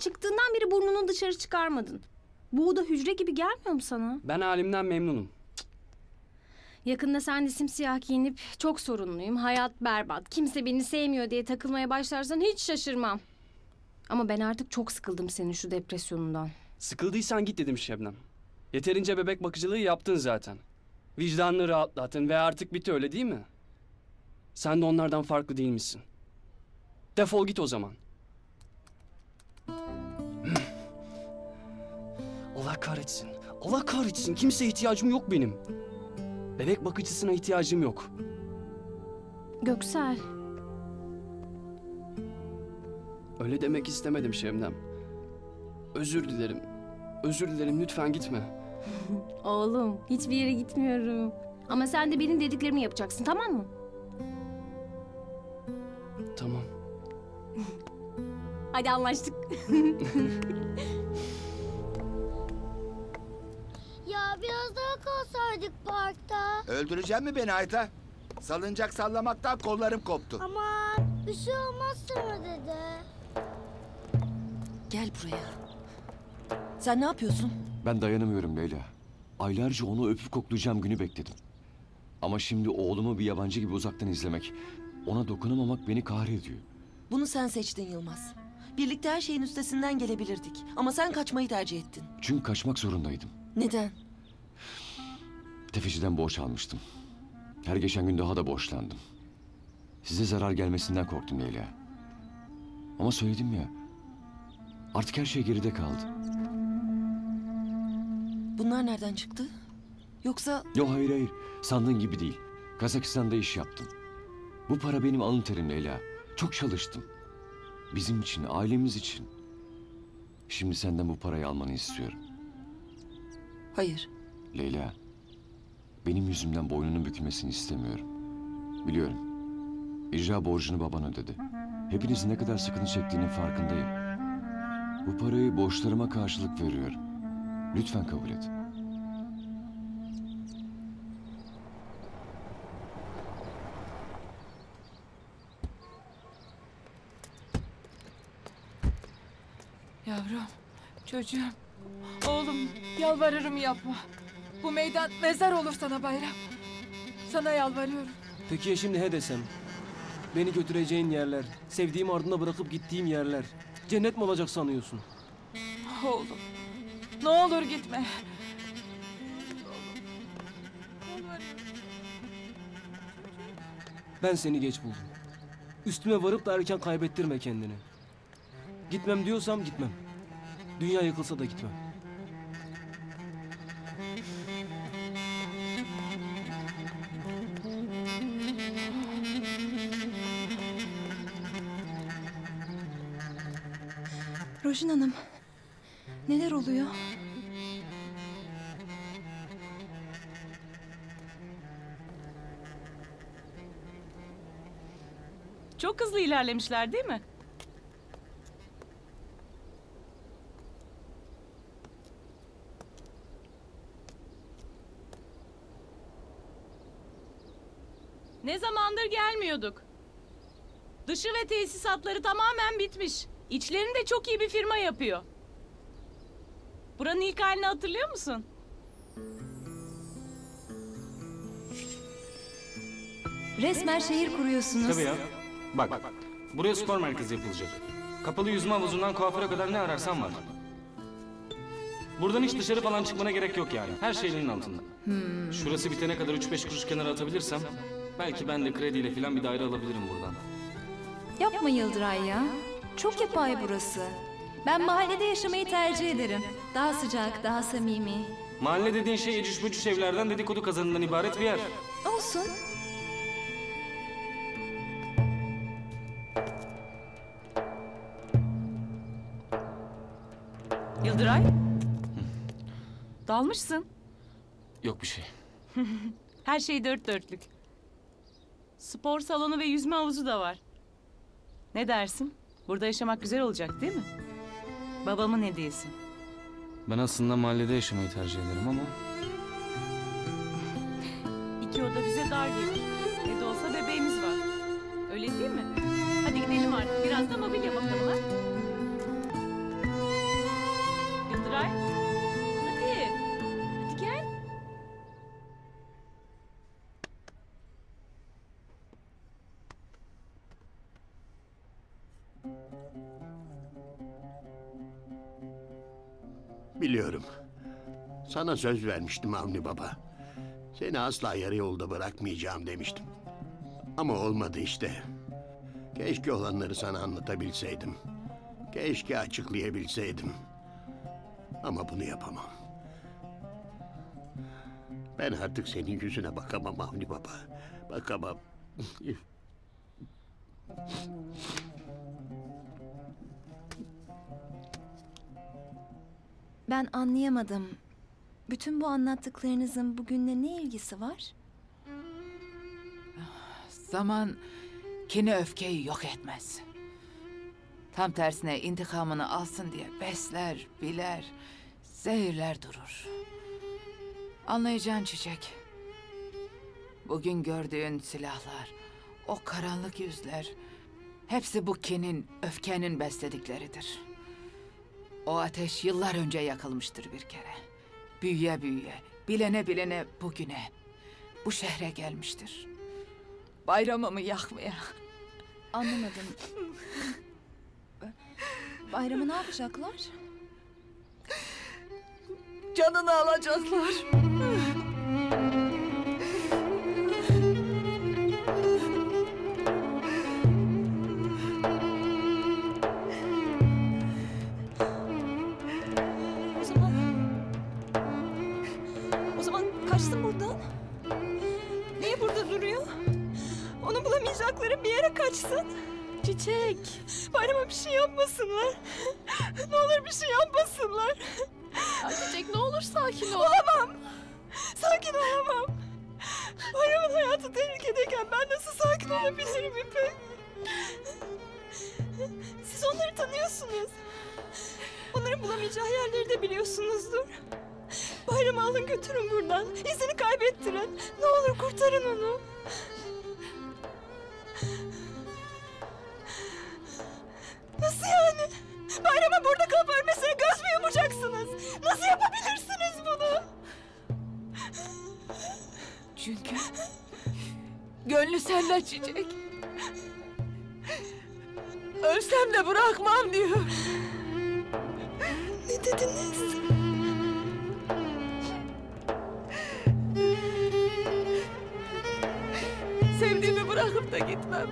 Çıktığından beri burnunu dışarı çıkarmadın. Bu oda hücre gibi gelmiyor mu sana? Ben halimden memnunum. Yakında sen de simsiyah giyinip çok sorunluyum, hayat berbat, kimse beni sevmiyor diye takılmaya başlarsan hiç şaşırmam. Ama ben artık çok sıkıldım senin şu depresyonundan. Sıkıldıysan git dedim Şebnem. Yeterince bebek bakıcılığı yaptın zaten. Vicdanını rahatlattın ve artık bitti öyle değil mi? Sen de onlardan farklı değil misin? Defol git o zaman. Allah kahretsin. Allah kahretsin. Kimseye ihtiyacım yok benim. Bebek bakıcısına ihtiyacım yok. Göksel. Öyle demek istemedim Şebnem. Özür dilerim. Özür dilerim lütfen gitme. Oğlum hiçbir yere gitmiyorum. Ama sen de benim dediklerimi yapacaksın tamam mı? Tamam. Hadi anlaştık. kalsaydık parkta. Öldürecek mi beni Ayta? Salıncak sallamaktan kollarım koptu. Aman bir şey olmaz sana dede. Gel buraya. Sen ne yapıyorsun? Ben dayanamıyorum Leyla. Aylarca onu öpüp koklayacağım günü bekledim. Ama şimdi oğlumu bir yabancı gibi uzaktan izlemek, ona dokunamamak beni kahrediyor. Bunu sen seçtin Yılmaz. Birlikte her şeyin üstesinden gelebilirdik. Ama sen kaçmayı tercih ettin. Çünkü kaçmak zorundaydım. Neden? Tefeciden borç almıştım. Her geçen gün daha da borçlandım. Size zarar gelmesinden korktum Leyla. Ama söyledim ya, artık her şey geride kaldı. Bunlar nereden çıktı? Yoksa Yok hayır hayır, sandığın gibi değil. Kazakistan'da iş yaptım. Bu para benim alın terim Leyla. Çok çalıştım. Bizim için, ailemiz için. Şimdi senden bu parayı almanı istiyorum. hayır. Leyla, benim yüzümden boynunun bükülmesini istemiyorum. Biliyorum. İcra borcunu baban ödedi. Hepinizin ne kadar sıkıntı çektiğinin farkındayım. Bu parayı borçlarıma karşılık veriyorum. Lütfen kabul et. Yavrum, çocuğum, oğlum yalvarırım yapma. Bu meydan mezar olur sana bayram. Sana yalvarıyorum. Peki ya şimdi he desem? Beni götüreceğin yerler, sevdiğim ardına bırakıp gittiğim yerler. Cennet mi olacak sanıyorsun? Oğlum, ne olur gitme. Ben seni geç buldum. Üstüme varıp da erken kaybettirme kendini. Gitmem diyorsam gitmem. Dünya yıkılsa da gitmem. Rojin Hanım. Neler oluyor? Çok hızlı ilerlemişler değil mi? Ne zamandır gelmiyorduk. Dışı ve tesisatları tamamen bitmiş. İçlerinde çok iyi bir firma yapıyor. Buranın ilk halini hatırlıyor musun? Resmen şehir kuruyorsunuz. Tabii ya. Bak, buraya spor merkezi yapılacak. Kapalı yüzme havuzundan kuaföre kadar ne ararsan var. Buradan hiç dışarı falan çıkmana gerek yok yani. Her şey elinin altında. Hmm. Şurası bitene kadar 3-5 kuruş kenara atabilirsem... ...belki ben de krediyle falan bir daire alabilirim buradan. Yapma Yıldıray ya. Çok yapay burası. Ben mahallede yaşamayı tercih ederim. Daha sıcak, daha samimi. Mahalle dediğin şey eciş bücüş evlerden dedikodu kazanından ibaret bir yer. Olsun. Yıldıray? Dalmışsın. Yok bir şey. Her şey dört dörtlük. Spor salonu ve yüzme havuzu da var. Ne dersin? Burada yaşamak güzel olacak değil mi? Babamın hediyesi. Ben aslında mahallede yaşamayı tercih ederim ama... İki oda bize dar gelir. Ne de olsa bebeğimiz var. Öyle değil mi? Hadi gidelim artık. Biraz da mobilya bakalım ha. Yıldıray. Biliyorum. Sana söz vermiştim Avni Baba. Seni asla yarı yolda bırakmayacağım demiştim. Ama olmadı işte. Keşke olanları sana anlatabilseydim. Keşke açıklayabilseydim. Ama bunu yapamam. Ben artık senin yüzüne bakamam Avni Baba. Bakamam. Ben anlayamadım. Bütün bu anlattıklarınızın bugünle ne ilgisi var? Zaman kini öfkeyi yok etmez. Tam tersine intikamını alsın diye besler, biler, zehirler durur. Anlayacağın çiçek. Bugün gördüğün silahlar, o karanlık yüzler... ...hepsi bu kinin, öfkenin besledikleridir. O ateş yıllar önce yakılmıştır bir kere. Büyüye büyüye, bilene bilene bugüne, bu şehre gelmiştir. Bayramımı yakmaya. Anlamadım. Bayramı ne yapacaklar? Canını alacaklar. Çiçek. Bayrama bir şey yapmasınlar. ne olur bir şey yapmasınlar. Çiçek ne olur sakin ol. Olamam. Sakin olamam. Bayramın hayatı tehlikedeyken ben nasıl sakin olabilirim İpek? Siz onları tanıyorsunuz. Onların bulamayacağı yerleri de biliyorsunuzdur. Bayramı alın götürün buradan. İzini kaybettirin. Ne olur kurtarın onu. Nasıl yani? Bayramın burada kalıp ölmesine göz mü yumacaksınız? Nasıl yapabilirsiniz bunu? Çünkü gönlü senden çiçek. Ölsem de bırakmam diyor. Ne dediniz? Sevdiğimi bırakıp da gitmem.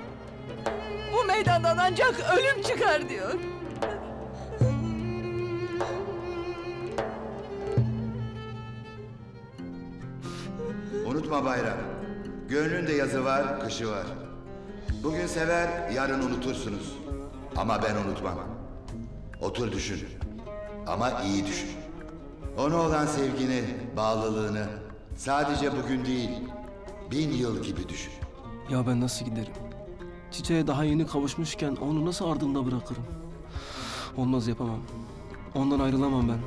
Bu meydandan ancak ölüm çıkar diyor. Unutma bayram. Gönlünde yazı var, kışı var. Bugün sever, yarın unutursunuz. Ama ben unutmam. Otur düşün. Ama iyi düşün. Ona olan sevgini, bağlılığını sadece bugün değil, bin yıl gibi düşün. Ya ben nasıl giderim? Çiçeğe daha yeni kavuşmuşken onu nasıl ardımda bırakırım? Olmaz yapamam. Ondan ayrılamam ben.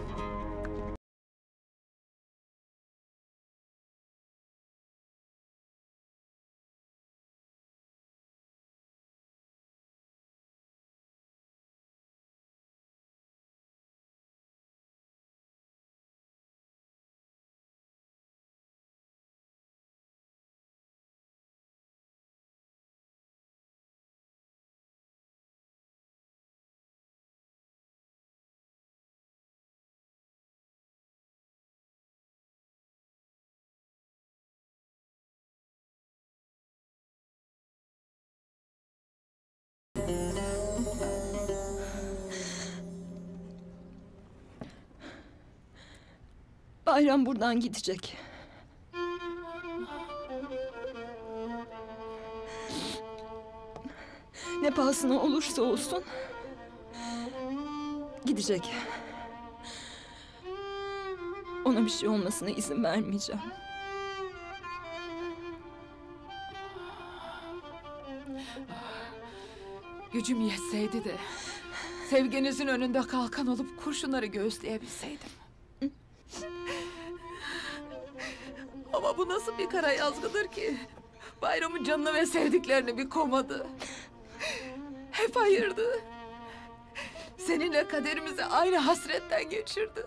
Bayram buradan gidecek. Ne pahasına olursa olsun gidecek. Ona bir şey olmasına izin vermeyeceğim. Gücüm yetseydi de sevginizin önünde kalkan olup kurşunları göğüsleyebilseydim. Ama bu nasıl bir kara yazgıdır ki? Bayramın canını ve sevdiklerini bir komadı. Hep ayırdı. Seninle kaderimizi aynı hasretten geçirdi.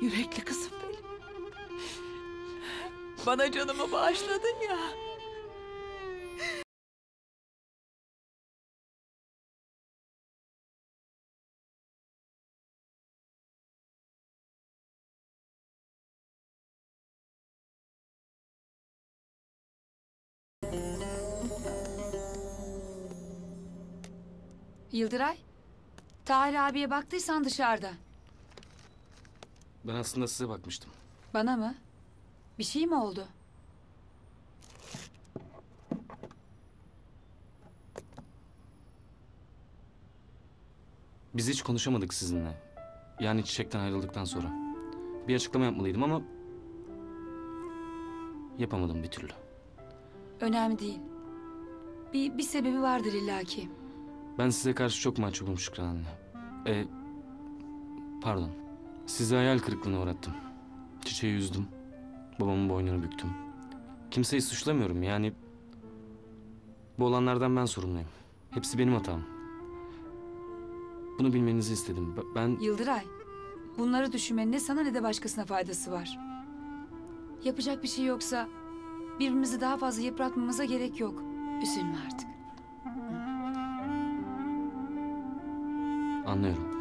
Yürekli kızım benim. Bana canımı bağışladın ya. Yıldıray, Tahir abiye baktıysan dışarıda. Ben aslında size bakmıştım. Bana mı? Bir şey mi oldu? Biz hiç konuşamadık sizinle. Yani çiçekten ayrıldıktan sonra. Bir açıklama yapmalıydım ama... Yapamadım bir türlü. Önemli değil. Bir, bir sebebi vardır illaki. Ben size karşı çok mahcubum Şükran anne. E, pardon. Sizi hayal kırıklığına uğrattım. Çiçeği üzdüm. Babamın boynunu büktüm. Kimseyi suçlamıyorum yani... Bu olanlardan ben sorumluyum. Hepsi benim hatam. Bunu bilmenizi istedim. Ben Yıldıray, bunları düşünmenin ne sana ne de başkasına faydası var. Yapacak bir şey yoksa birbirimizi daha fazla yıpratmamıza gerek yok. Üzülme artık. Anlıyorum.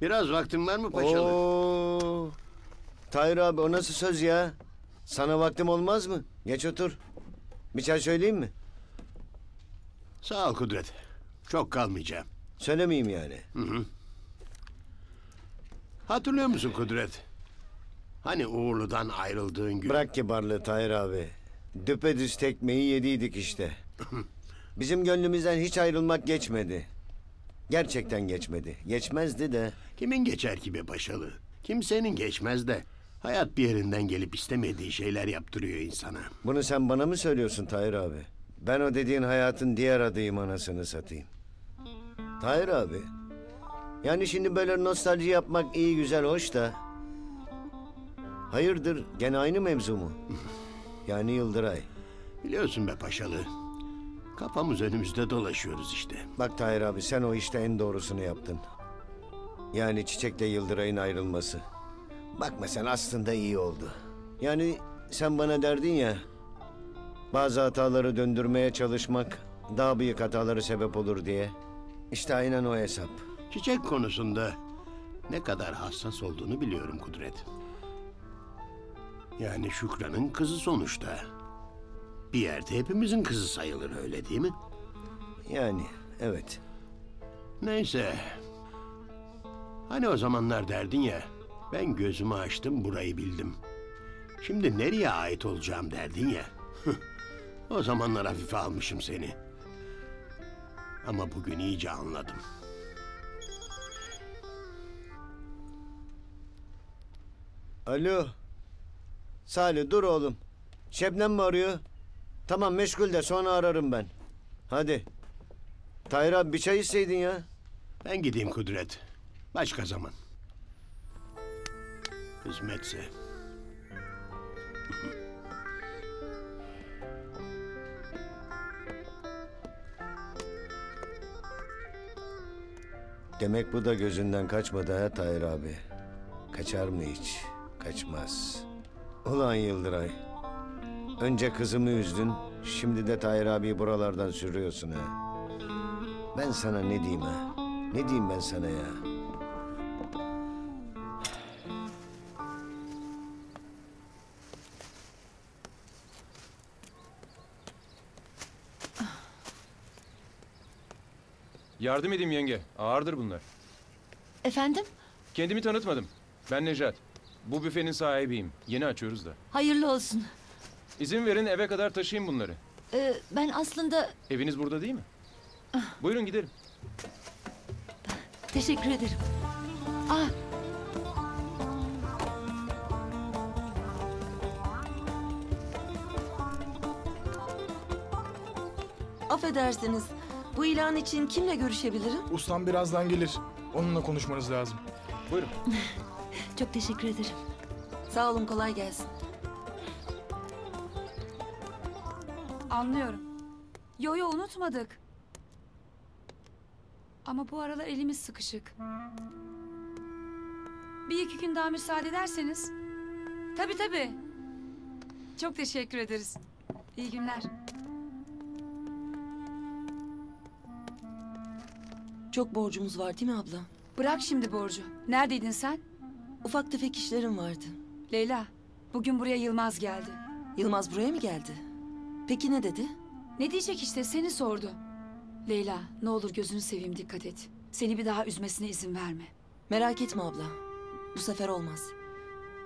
Biraz vaktin var mı paşalı? Oo. Tahir abi o nasıl söz ya? Sana vaktim olmaz mı? Geç otur. Bir çay söyleyeyim mi? Sağ ol Kudret. Çok kalmayacağım. Söylemeyeyim yani. Hı hı. Hatırlıyor musun Kudret? Hani Uğurlu'dan ayrıldığın gün... Bırak kibarlığı Tahir abi. Düpedüz tekmeyi yediydik işte. Bizim gönlümüzden hiç ayrılmak geçmedi. Gerçekten geçmedi. Geçmezdi de. Kimin geçer ki be paşalı? Kimsenin geçmez de. Hayat bir yerinden gelip istemediği şeyler yaptırıyor insana. Bunu sen bana mı söylüyorsun Tahir abi? Ben o dediğin hayatın diğer adıyım anasını satayım. Tahir abi. Yani şimdi böyle nostalji yapmak iyi güzel hoş da. Hayırdır gene aynı mevzu mu? Yani Yıldıray. Biliyorsun be paşalı. Kafamız önümüzde dolaşıyoruz işte. Bak Tahir abi sen o işte en doğrusunu yaptın. Yani Çiçek'le Yıldıray'ın ayrılması. Bakma sen aslında iyi oldu. Yani sen bana derdin ya... ...bazı hataları döndürmeye çalışmak... ...daha büyük hataları sebep olur diye. İşte aynen o hesap. Çiçek konusunda ne kadar hassas olduğunu biliyorum Kudret. Yani Şükran'ın kızı sonuçta. Bir yerde hepimizin kızı sayılır öyle değil mi? Yani evet. Neyse. Hani o zamanlar derdin ya, ben gözümü açtım burayı bildim. Şimdi nereye ait olacağım derdin ya. O zamanlar hafife almışım seni. Ama bugün iyice anladım. Alo. Salih dur oğlum. Şebnem mi arıyor? Tamam meşgul de sonra ararım ben. Hadi. Tahir abi bir çay içseydin ya. Ben gideyim Kudret. Başka zaman. Hizmetse. Demek bu da gözünden kaçmadı ha Tahir abi. Kaçar mı hiç? Kaçmaz. Ulan Yıldıray. Önce kızımı üzdün, şimdi de Tahir abiyi buralardan sürüyorsun ha. Ben sana ne diyeyim ha? Ne diyeyim ben sana ya? Yardım edeyim yenge. Ağırdır bunlar. Efendim? Kendimi tanıtmadım. Ben Nejat. Bu büfenin sahibiyim. Yeni açıyoruz da. Hayırlı olsun. İzin verin eve kadar taşıyayım bunları. Ee, ben aslında Eviniz burada değil mi? Buyurun gidelim. teşekkür ederim. Ah, Affedersiniz. Bu ilan için kimle görüşebilirim? Ustam birazdan gelir. Onunla konuşmanız lazım. Buyurun. çok teşekkür ederim. Sağ olun kolay gelsin. Anlıyorum. Yo yo unutmadık. Ama bu aralar elimiz sıkışık. Bir iki gün daha müsaade ederseniz. Tabii tabii. Çok teşekkür ederiz. İyi günler. Çok borcumuz var değil mi abla? Bırak şimdi borcu. Neredeydin sen? Ufak tefek işlerim vardı. Leyla, bugün buraya Yılmaz geldi. Yılmaz buraya mı geldi? Peki ne dedi? Ne diyecek işte seni sordu. Leyla, ne olur gözünü seveyim dikkat et. Seni bir daha üzmesine izin verme. Merak etme abla. Bu sefer olmaz.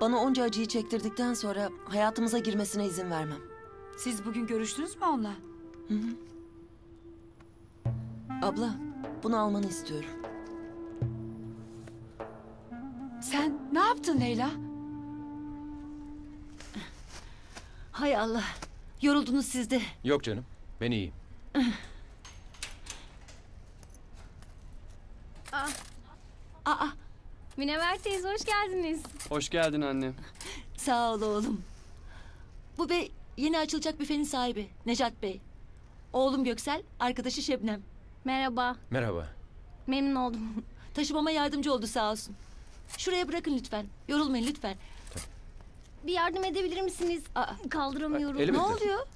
Bana onca acıyı çektirdikten sonra hayatımıza girmesine izin vermem. Siz bugün görüştünüz mü onunla? Hı hı. Abla, bunu almanı istiyorum. Sen ne yaptın Leyla? Hay Allah. Yoruldunuz siz de. Yok canım. Ben iyiyim. Aa. Aa. Münevver teyze hoş geldiniz. Hoş geldin anne. Sağ ol oğlum. Bu bey yeni açılacak büfenin sahibi. Necat Bey. Oğlum Göksel, arkadaşı Şebnem. Merhaba. Merhaba. Memnun oldum. Taşımama yardımcı oldu sağ olsun. Şuraya bırakın lütfen. Yorulmayın lütfen. Bir yardım edebilir misiniz? Kaldıramıyorum. Elbette. Ne oluyor?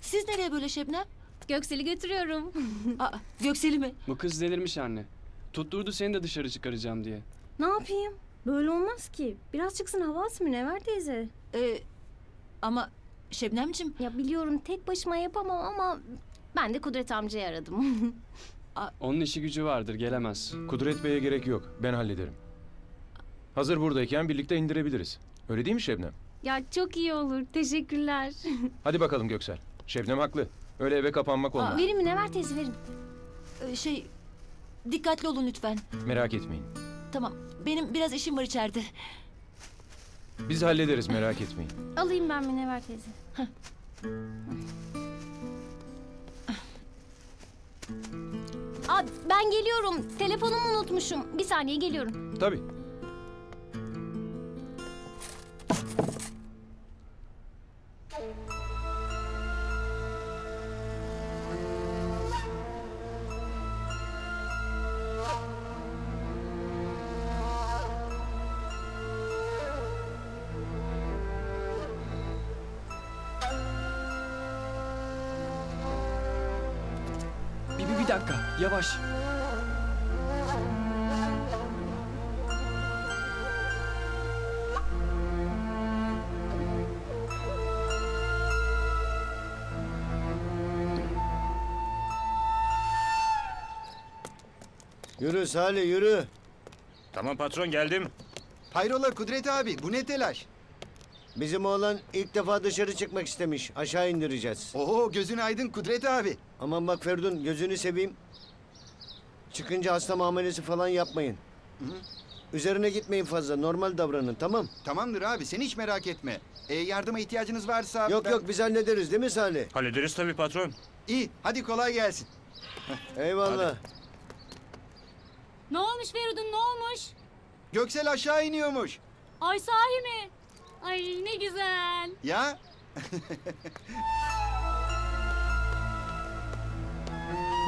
Siz nereye böyle Şebnem? Göksel'i götürüyorum. Aa, Göksel'i mi? Bu kız delirmiş anne. Tutturdu seni de dışarı çıkaracağım diye. ne yapayım? Böyle olmaz ki. Biraz çıksın hava alsın Münevver teyze. Ee, ama Şebnemciğim... Ya biliyorum tek başıma yapamam ama ben de Kudret amcayı aradım. Onun işi gücü vardır gelemez. Kudret Bey'e gerek yok. Ben hallederim. Hazır buradayken birlikte indirebiliriz. Öyle değil mi Şebnem? ya çok iyi olur. Teşekkürler. Hadi bakalım Göksel. Şebnem haklı. Öyle eve kapanmak olmaz. verin Münevver teyze verin. Ee, şey, dikkatli olun lütfen. Merak etmeyin. Tamam, benim biraz işim var içeride. Biz hallederiz merak etmeyin. Alayım ben Münevver teyze. Aa, ben geliyorum. Telefonumu unutmuşum. Bir saniye geliyorum. Tabii. Yürü Salih yürü. Tamam patron geldim. Hayrola Kudret abi bu ne telaş? Bizim oğlan ilk defa dışarı çıkmak istemiş. Aşağı indireceğiz. Oo gözün aydın Kudret abi. Aman bak Ferdun gözünü seveyim. Çıkınca hasta muamelesi falan yapmayın. Üzerine gitmeyin fazla. Normal davranın tamam? Tamamdır abi sen hiç merak etme. E, yardıma ihtiyacınız varsa... Yok ben- yok biz hallederiz değil mi Salih? Hallederiz tabii patron. İyi hadi kolay gelsin. Eyvallah. Ne olmuş Feridun ne olmuş? Göksel aşağı iniyormuş. Ay sahi mi? Ay ne güzel. Ya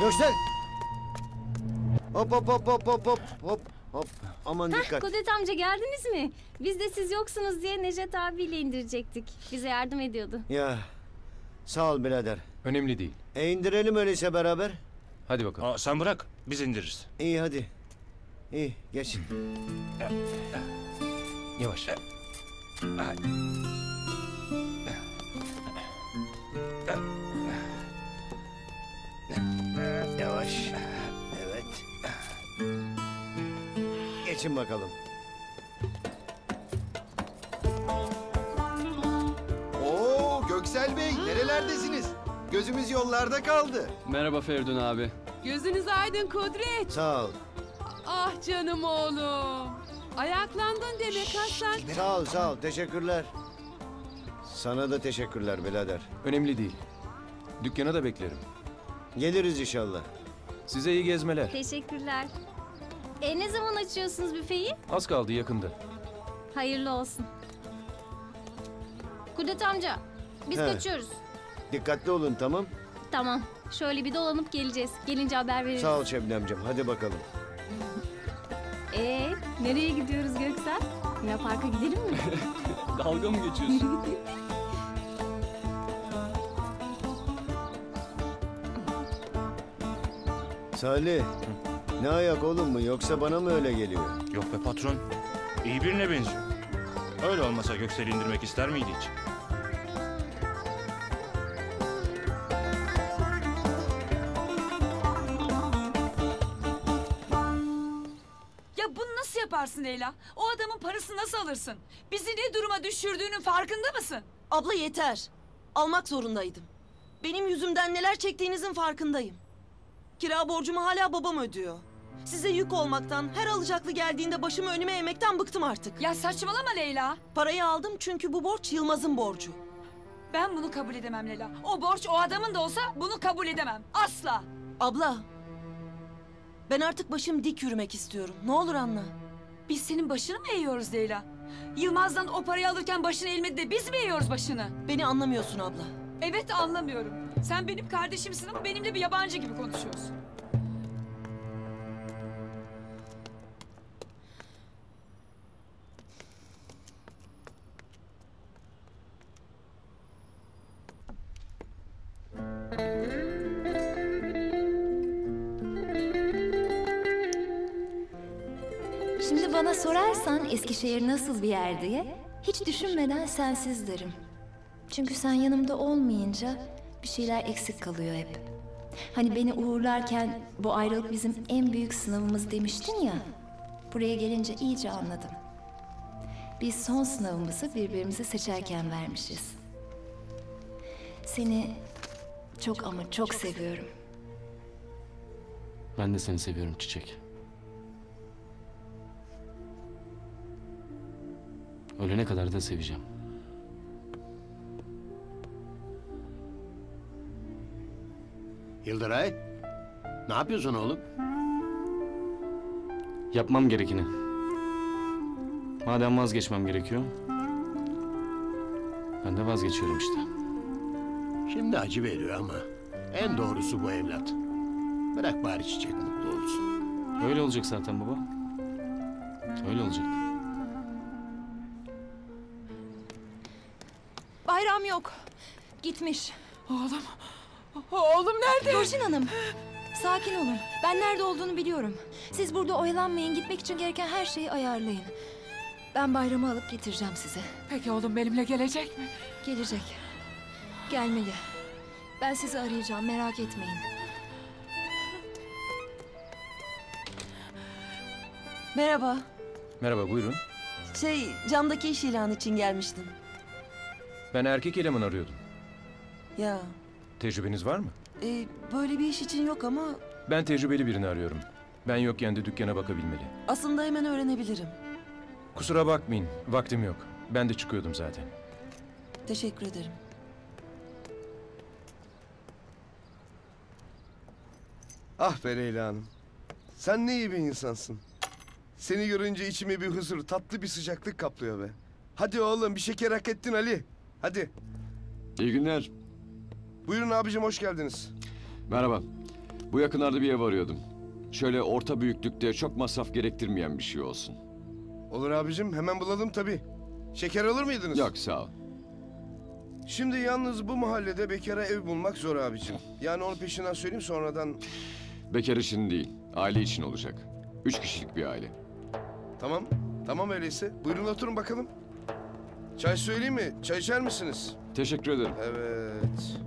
Göksel. Hop hop hop hop hop hop hop hop. Aman Hah, dikkat. Kudret amca geldiniz mi? Biz de siz yoksunuz diye Necdet abiyle indirecektik. Bize yardım ediyordu. Ya sağ ol birader. Önemli değil. E indirelim öyleyse beraber. Hadi bakalım. Aa, sen bırak biz indiririz. İyi hadi. İyi geç. Yavaş. Yavaş. Evet. Geçin bakalım. Oo Göksel Bey nerelerdesiniz? Gözümüz yollarda kaldı. Merhaba Feridun abi. Gözünüz aydın Kudret. Sağ ol. Ah canım oğlum. Ayaklandın demek Hasan. Sağ ol sağ ol. Teşekkürler. Sana da teşekkürler birader. Önemli değil. Dükkana da beklerim. Geliriz inşallah. Size iyi gezmeler. Teşekkürler. E ne zaman açıyorsunuz büfeyi? Az kaldı yakında. Hayırlı olsun. Kudret amca, biz He. kaçıyoruz. Dikkatli olun tamam. Tamam. Şöyle bir dolanıp geleceğiz. Gelince haber veririz. Sağ ol Şebnemciğim. Hadi bakalım. Ee, nereye gidiyoruz Göksel? Luna Park'a gidelim mi? Dalga mı geçiyorsun? Salih. Ne ayak oğlum bu yoksa bana mı öyle geliyor? Yok be patron. İyi birine benziyor. Öyle olmasa Göksel'i indirmek ister miydi hiç? Yaparsın Leyla? O adamın parasını nasıl alırsın? Bizi ne duruma düşürdüğünün farkında mısın? Abla yeter. Almak zorundaydım. Benim yüzümden neler çektiğinizin farkındayım. Kira borcumu hala babam ödüyor. Size yük olmaktan, her alacaklı geldiğinde başımı önüme eğmekten bıktım artık. Ya saçmalama Leyla. Parayı aldım çünkü bu borç Yılmaz'ın borcu. Ben bunu kabul edemem Leyla. O borç o adamın da olsa bunu kabul edemem. Asla. Abla, ben artık başım dik yürümek istiyorum. Ne olur anla. Biz senin başını mı eğiyoruz Leyla? Yılmaz'dan o parayı alırken başını eğilmedi de biz mi eğiyoruz başını? Beni anlamıyorsun abla. Evet anlamıyorum. Sen benim kardeşimsin ama benimle bir yabancı gibi konuşuyorsun. Bana sorarsan Eskişehir nasıl bir yer diye hiç düşünmeden sensiz derim. Çünkü sen yanımda olmayınca bir şeyler eksik kalıyor hep. Hani beni uğurlarken bu ayrılık bizim en büyük sınavımız demiştin ya. Buraya gelince iyice anladım. Biz son sınavımızı birbirimizi seçerken vermişiz. Seni çok ama çok seviyorum. Ben de seni seviyorum Çiçek. Ölene kadar da seveceğim. Yıldıray, ne yapıyorsun oğlum? Yapmam gerekeni. Madem vazgeçmem gerekiyor. Ben de vazgeçiyorum işte. Şimdi acı veriyor ama en doğrusu bu evlat. Bırak bari çiçek mutlu olsun. Öyle olacak zaten baba. Öyle olacak. Bayram yok. Gitmiş. Oğlum. Oğlum nerede? Gülşin Hanım. Sakin olun. Ben nerede olduğunu biliyorum. Siz burada oyalanmayın. Gitmek için gereken her şeyi ayarlayın. Ben bayramı alıp getireceğim size. Peki oğlum benimle gelecek mi? Gelecek. Gelmeli. Ben sizi arayacağım. Merak etmeyin. Merhaba. Merhaba buyurun. Şey, camdaki iş ilanı için gelmiştim. Ben erkek eleman arıyordum. Ya, Tecrübeniz var mı? e, böyle bir iş için yok ama Ben tecrübeli birini arıyorum. Ben yokken de dükkana bakabilmeli. aslında hemen öğrenebilirim. Kusura bakmayın, vaktim yok. Ben de çıkıyordum zaten. Teşekkür ederim. Ah be Leyla Hanım. Sen ne iyi bir insansın. Seni görünce içimi bir huzur, tatlı bir sıcaklık kaplıyor be. Hadi oğlum bir şeker hak ettin Ali. Hadi. İyi günler. Buyurun abicim hoş geldiniz. Merhaba. Bu yakınlarda bir ev arıyordum. Şöyle orta büyüklükte çok masraf gerektirmeyen bir şey olsun. Olur abicim hemen bulalım tabii. Şeker alır mıydınız? Yok sağ ol. Şimdi yalnız bu mahallede bekara ev bulmak zor abicim. Yani onu peşinden söyleyeyim sonradan... Bekar için değil, aile için olacak. Üç kişilik bir aile. Tamam, tamam öyleyse. Buyurun oturun bakalım. Çay söyleyeyim mi? Çay içer misiniz? Teşekkür ederim. Evet.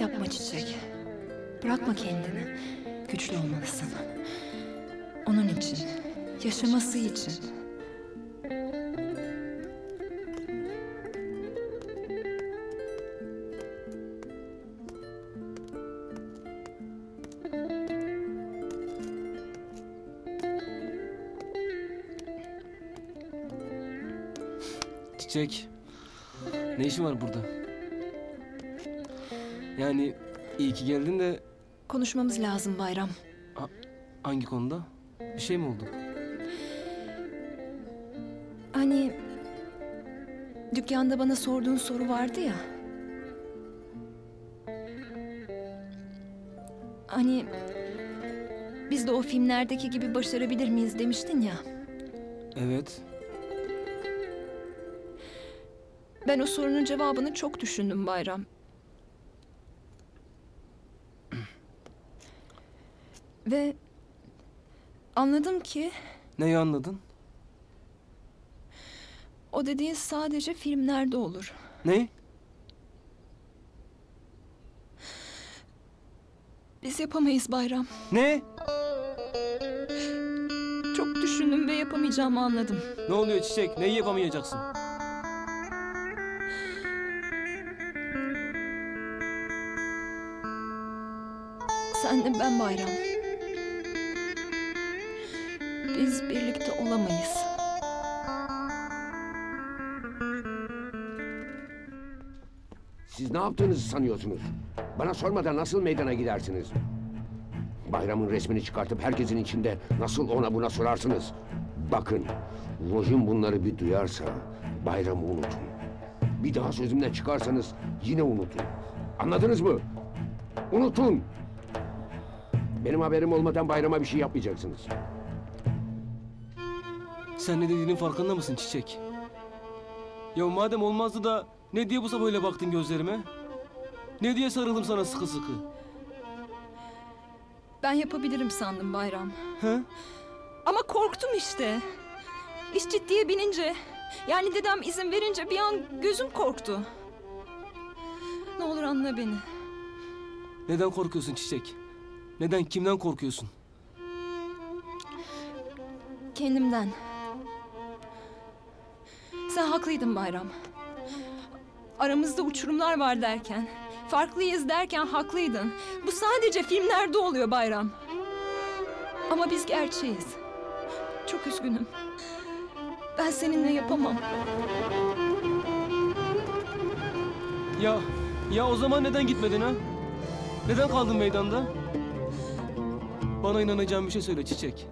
Yapma Çiçek. Bırakma kendini. Güçlü olmalısın. Onun için. Yaşaması için. Çiçek. Ne işin var burada? Yani iyi ki geldin de Konuşmamız lazım Bayram. hangi konuda? Bir şey mi oldu? Hani dükkanda bana sorduğun soru vardı ya. Hani biz de o filmlerdeki gibi başarabilir miyiz demiştin ya. Evet. Ben o sorunun cevabını çok düşündüm Bayram. Ve anladım ki Neyi anladın? o dediğin sadece filmlerde olur. Ne? Biz yapamayız Bayram. Ne? Çok düşündüm ve yapamayacağımı anladım. Ne oluyor Çiçek? Neyi yapamayacaksın? Sen de ben Bayram. Biz birlikte olamayız. Siz ne yaptığınızı sanıyorsunuz? Bana sormadan nasıl meydana gidersiniz? Bayramın resmini çıkartıp herkesin içinde nasıl ona buna sorarsınız? Bakın, Rojin bunları bir duyarsa bayramı unutun. Bir daha sözümden çıkarsanız yine unutun. Anladınız mı? Unutun! Benim haberim olmadan bayrama bir şey yapmayacaksınız. Sen ne dediğinin farkında mısın Çiçek? Ya madem olmazdı da ne diye bu sabah öyle baktın gözlerime? Ne diye sarıldım sana sıkı sıkı? Ben yapabilirim sandım Bayram. He? Ama korktum işte. İş ciddiye binince, yani dedem izin verince bir an gözüm korktu. Ne olur anla beni. Neden korkuyorsun Çiçek? Neden kimden korkuyorsun? Kendimden. Sen haklıydın Bayram. Aramızda uçurumlar var derken, farklıyız derken haklıydın. Bu sadece filmlerde oluyor Bayram. Ama biz gerçeğiz. Çok üzgünüm. Ben seninle yapamam. Ya, ya o zaman neden gitmedin ha? Neden kaldın meydanda? Bana inanacağın bir şey söyle Çiçek.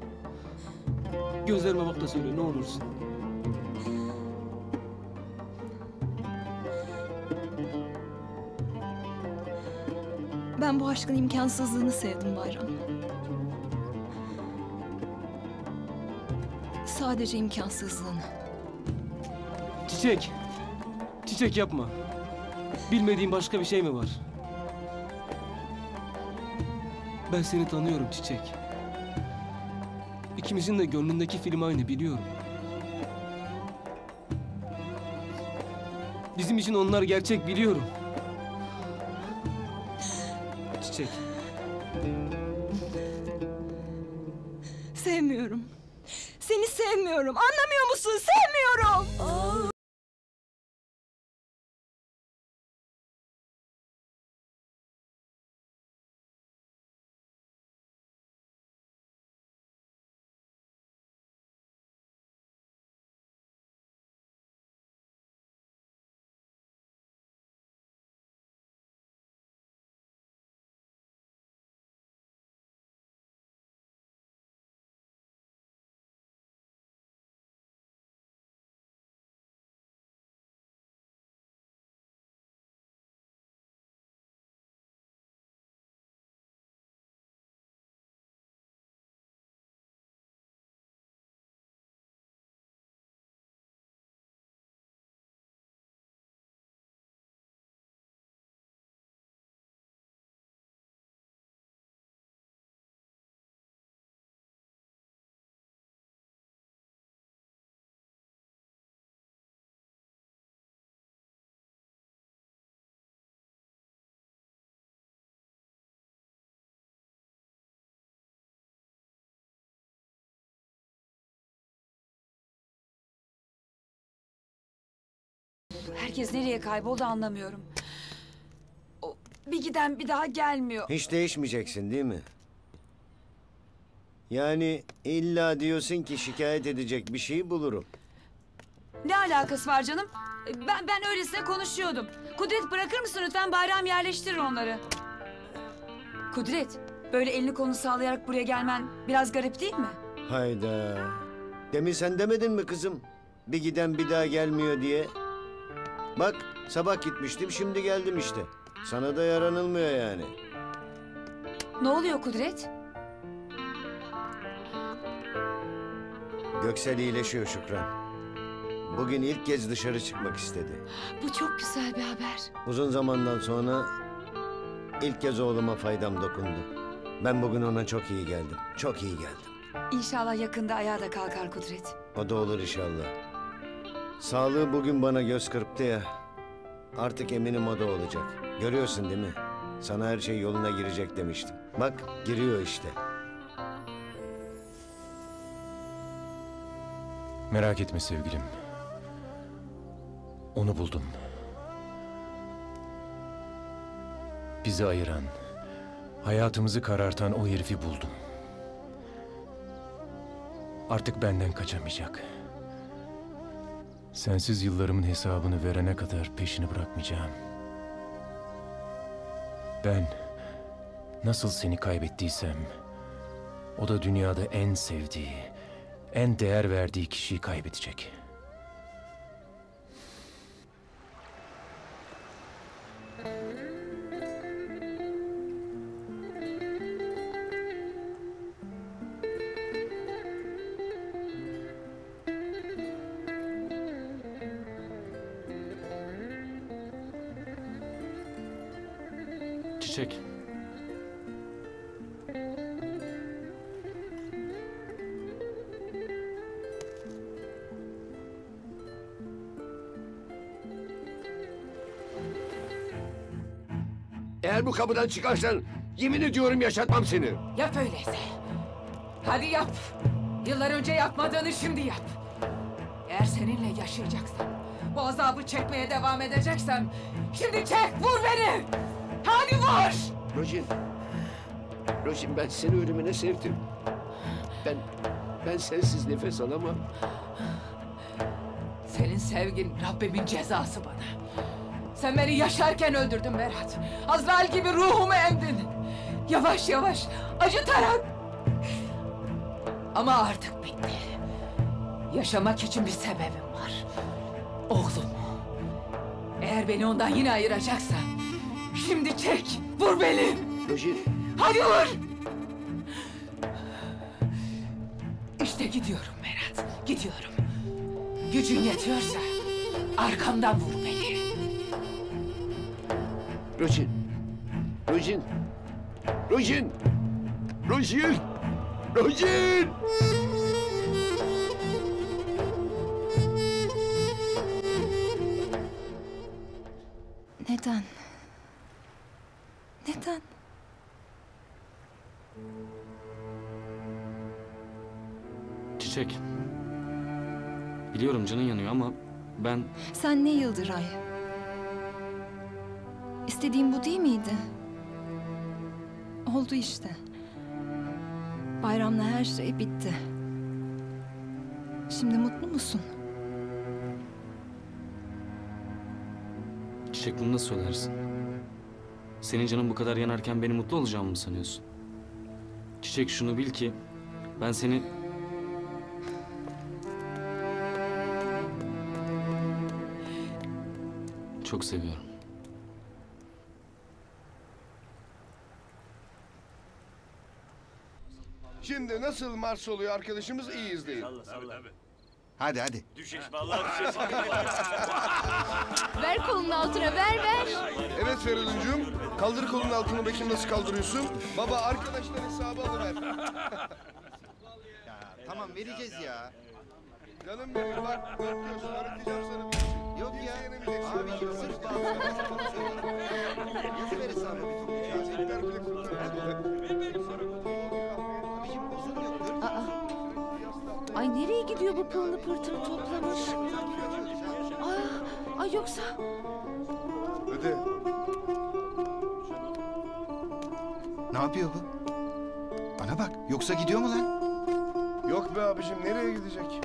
Gözlerime bak da söyle ne olursun. Ben bu aşkın imkansızlığını sevdim Bayram. Sadece imkansızlığını. Çiçek. Çiçek yapma. Bilmediğin başka bir şey mi var? Ben seni tanıyorum Çiçek. İkimizin de gönlündeki film aynı biliyorum. Bizim için onlar gerçek biliyorum. Çiçek. Sevmiyorum. Seni sevmiyorum. Anlamıyor musun? Sevmiyorum. Herkes nereye kayboldu anlamıyorum. O, bir giden bir daha gelmiyor. Hiç değişmeyeceksin değil mi? Yani illa diyorsun ki şikayet edecek bir şey bulurum. Ne alakası var canım? Ben ben öylesine konuşuyordum. Kudret bırakır mısın lütfen bayram yerleştirir onları. Kudret, böyle elini kolunu sağlayarak buraya gelmen biraz garip değil mi? Hayda. Demin sen demedin mi kızım? Bir giden bir daha gelmiyor diye. Bak sabah gitmiştim şimdi geldim işte. Sana da yaranılmıyor yani. Ne oluyor Kudret? Göksel iyileşiyor Şükran. Bugün ilk kez dışarı çıkmak istedi. Bu çok güzel bir haber. Uzun zamandan sonra ilk kez oğluma faydam dokundu. Ben bugün ona çok iyi geldim. Çok iyi geldim. İnşallah yakında ayağa da kalkar Kudret. O da olur inşallah. Sağlığı bugün bana göz kırptı ya. Artık eminim o da olacak. Görüyorsun değil mi? Sana her şey yoluna girecek demiştim. Bak giriyor işte. Merak etme sevgilim. Onu buldum. Bizi ayıran, hayatımızı karartan o herifi buldum. Artık benden kaçamayacak. Sensiz yıllarımın hesabını verene kadar peşini bırakmayacağım. Ben nasıl seni kaybettiysem, o da dünyada en sevdiği, en değer verdiği kişiyi kaybedecek. Bu kapıdan çıkarsan yemin ediyorum yaşatmam seni. Yap öyleyse. Hadi yap. Yıllar önce yapmadığını şimdi yap. Eğer seninle yaşayacaksam, bu azabı çekmeye devam edeceksem, şimdi çek, vur beni. Hadi vur. Rojin. Rojin ben seni ölümüne sevdim. Ben, ben sensiz nefes alamam. Senin sevgin Rabbimin cezası bana. Sen beni yaşarken öldürdün Berat. Azrail gibi ruhumu emdin. Yavaş yavaş, acıtarak. Ama artık bitti. Yaşamak için bir sebebim var. Oğlum. Eğer beni ondan yine ayıracaksan... ...şimdi çek, vur beni. Rojin. Hadi vur. İşte gidiyorum Berat, gidiyorum. Gücün yetiyorsa arkamdan vur. Rojin. Rojin. Rojin. Rojin. Rojin. Neden? Neden? Çiçek. Biliyorum canın yanıyor ama ben Sen ne Yıldıray? İstediğim bu değil miydi? Oldu işte. Bayramla her şey bitti. Şimdi mutlu musun? Çiçek bunu nasıl söylersin? Senin canın bu kadar yanarken beni mutlu olacağımı mı sanıyorsun? Çiçek şunu bil ki ben seni çok seviyorum. Şimdi nasıl Mars oluyor arkadaşımız iyi izleyin. Hadi hadi. Düşeş vallahi düşeş. Ver kolunun altına ver ver. Evet Feriduncuğum. Kaldır kolun altını bakayım nasıl kaldırıyorsun. Baba arkadaşlar hesabı alıver. Tamam vereceğiz ya. Canım benim bak korkuyorsun öğreteceğim sana bir şey. Yok ya. Abiciğim sırf bağlı. Yazıver hesabı bir türlü ya. Abiciğim musun? Ay nereye gidiyor bu pılını pırtını toplamış? Aa, ay yoksa... Öde. Ne yapıyor bu? Bana bak. Yoksa gidiyor mu lan? Yok be abicim nereye gidecek?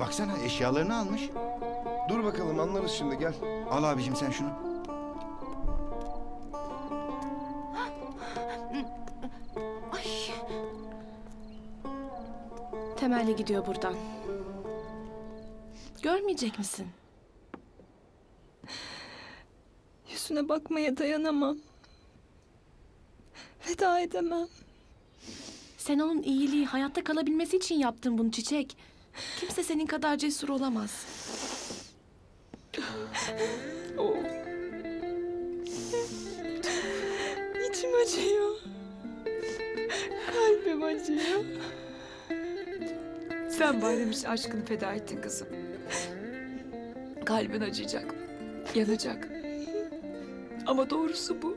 Baksana eşyalarını almış. Dur bakalım anlarız şimdi gel. Al abicim sen şunu. Temelli gidiyor buradan. Görmeyecek misin? Yüzüne bakmaya dayanamam. Ve feda edemem. Sen onun iyiliği, hayatta kalabilmesi için yaptın bunu Çiçek. Kimse senin kadar cesur olamaz. İçim acıyor. Kalbim acıyor. Sen Bayram için aşkını feda ettin kızım. Kalbin acıyacak, yanacak. Ama doğrusu bu.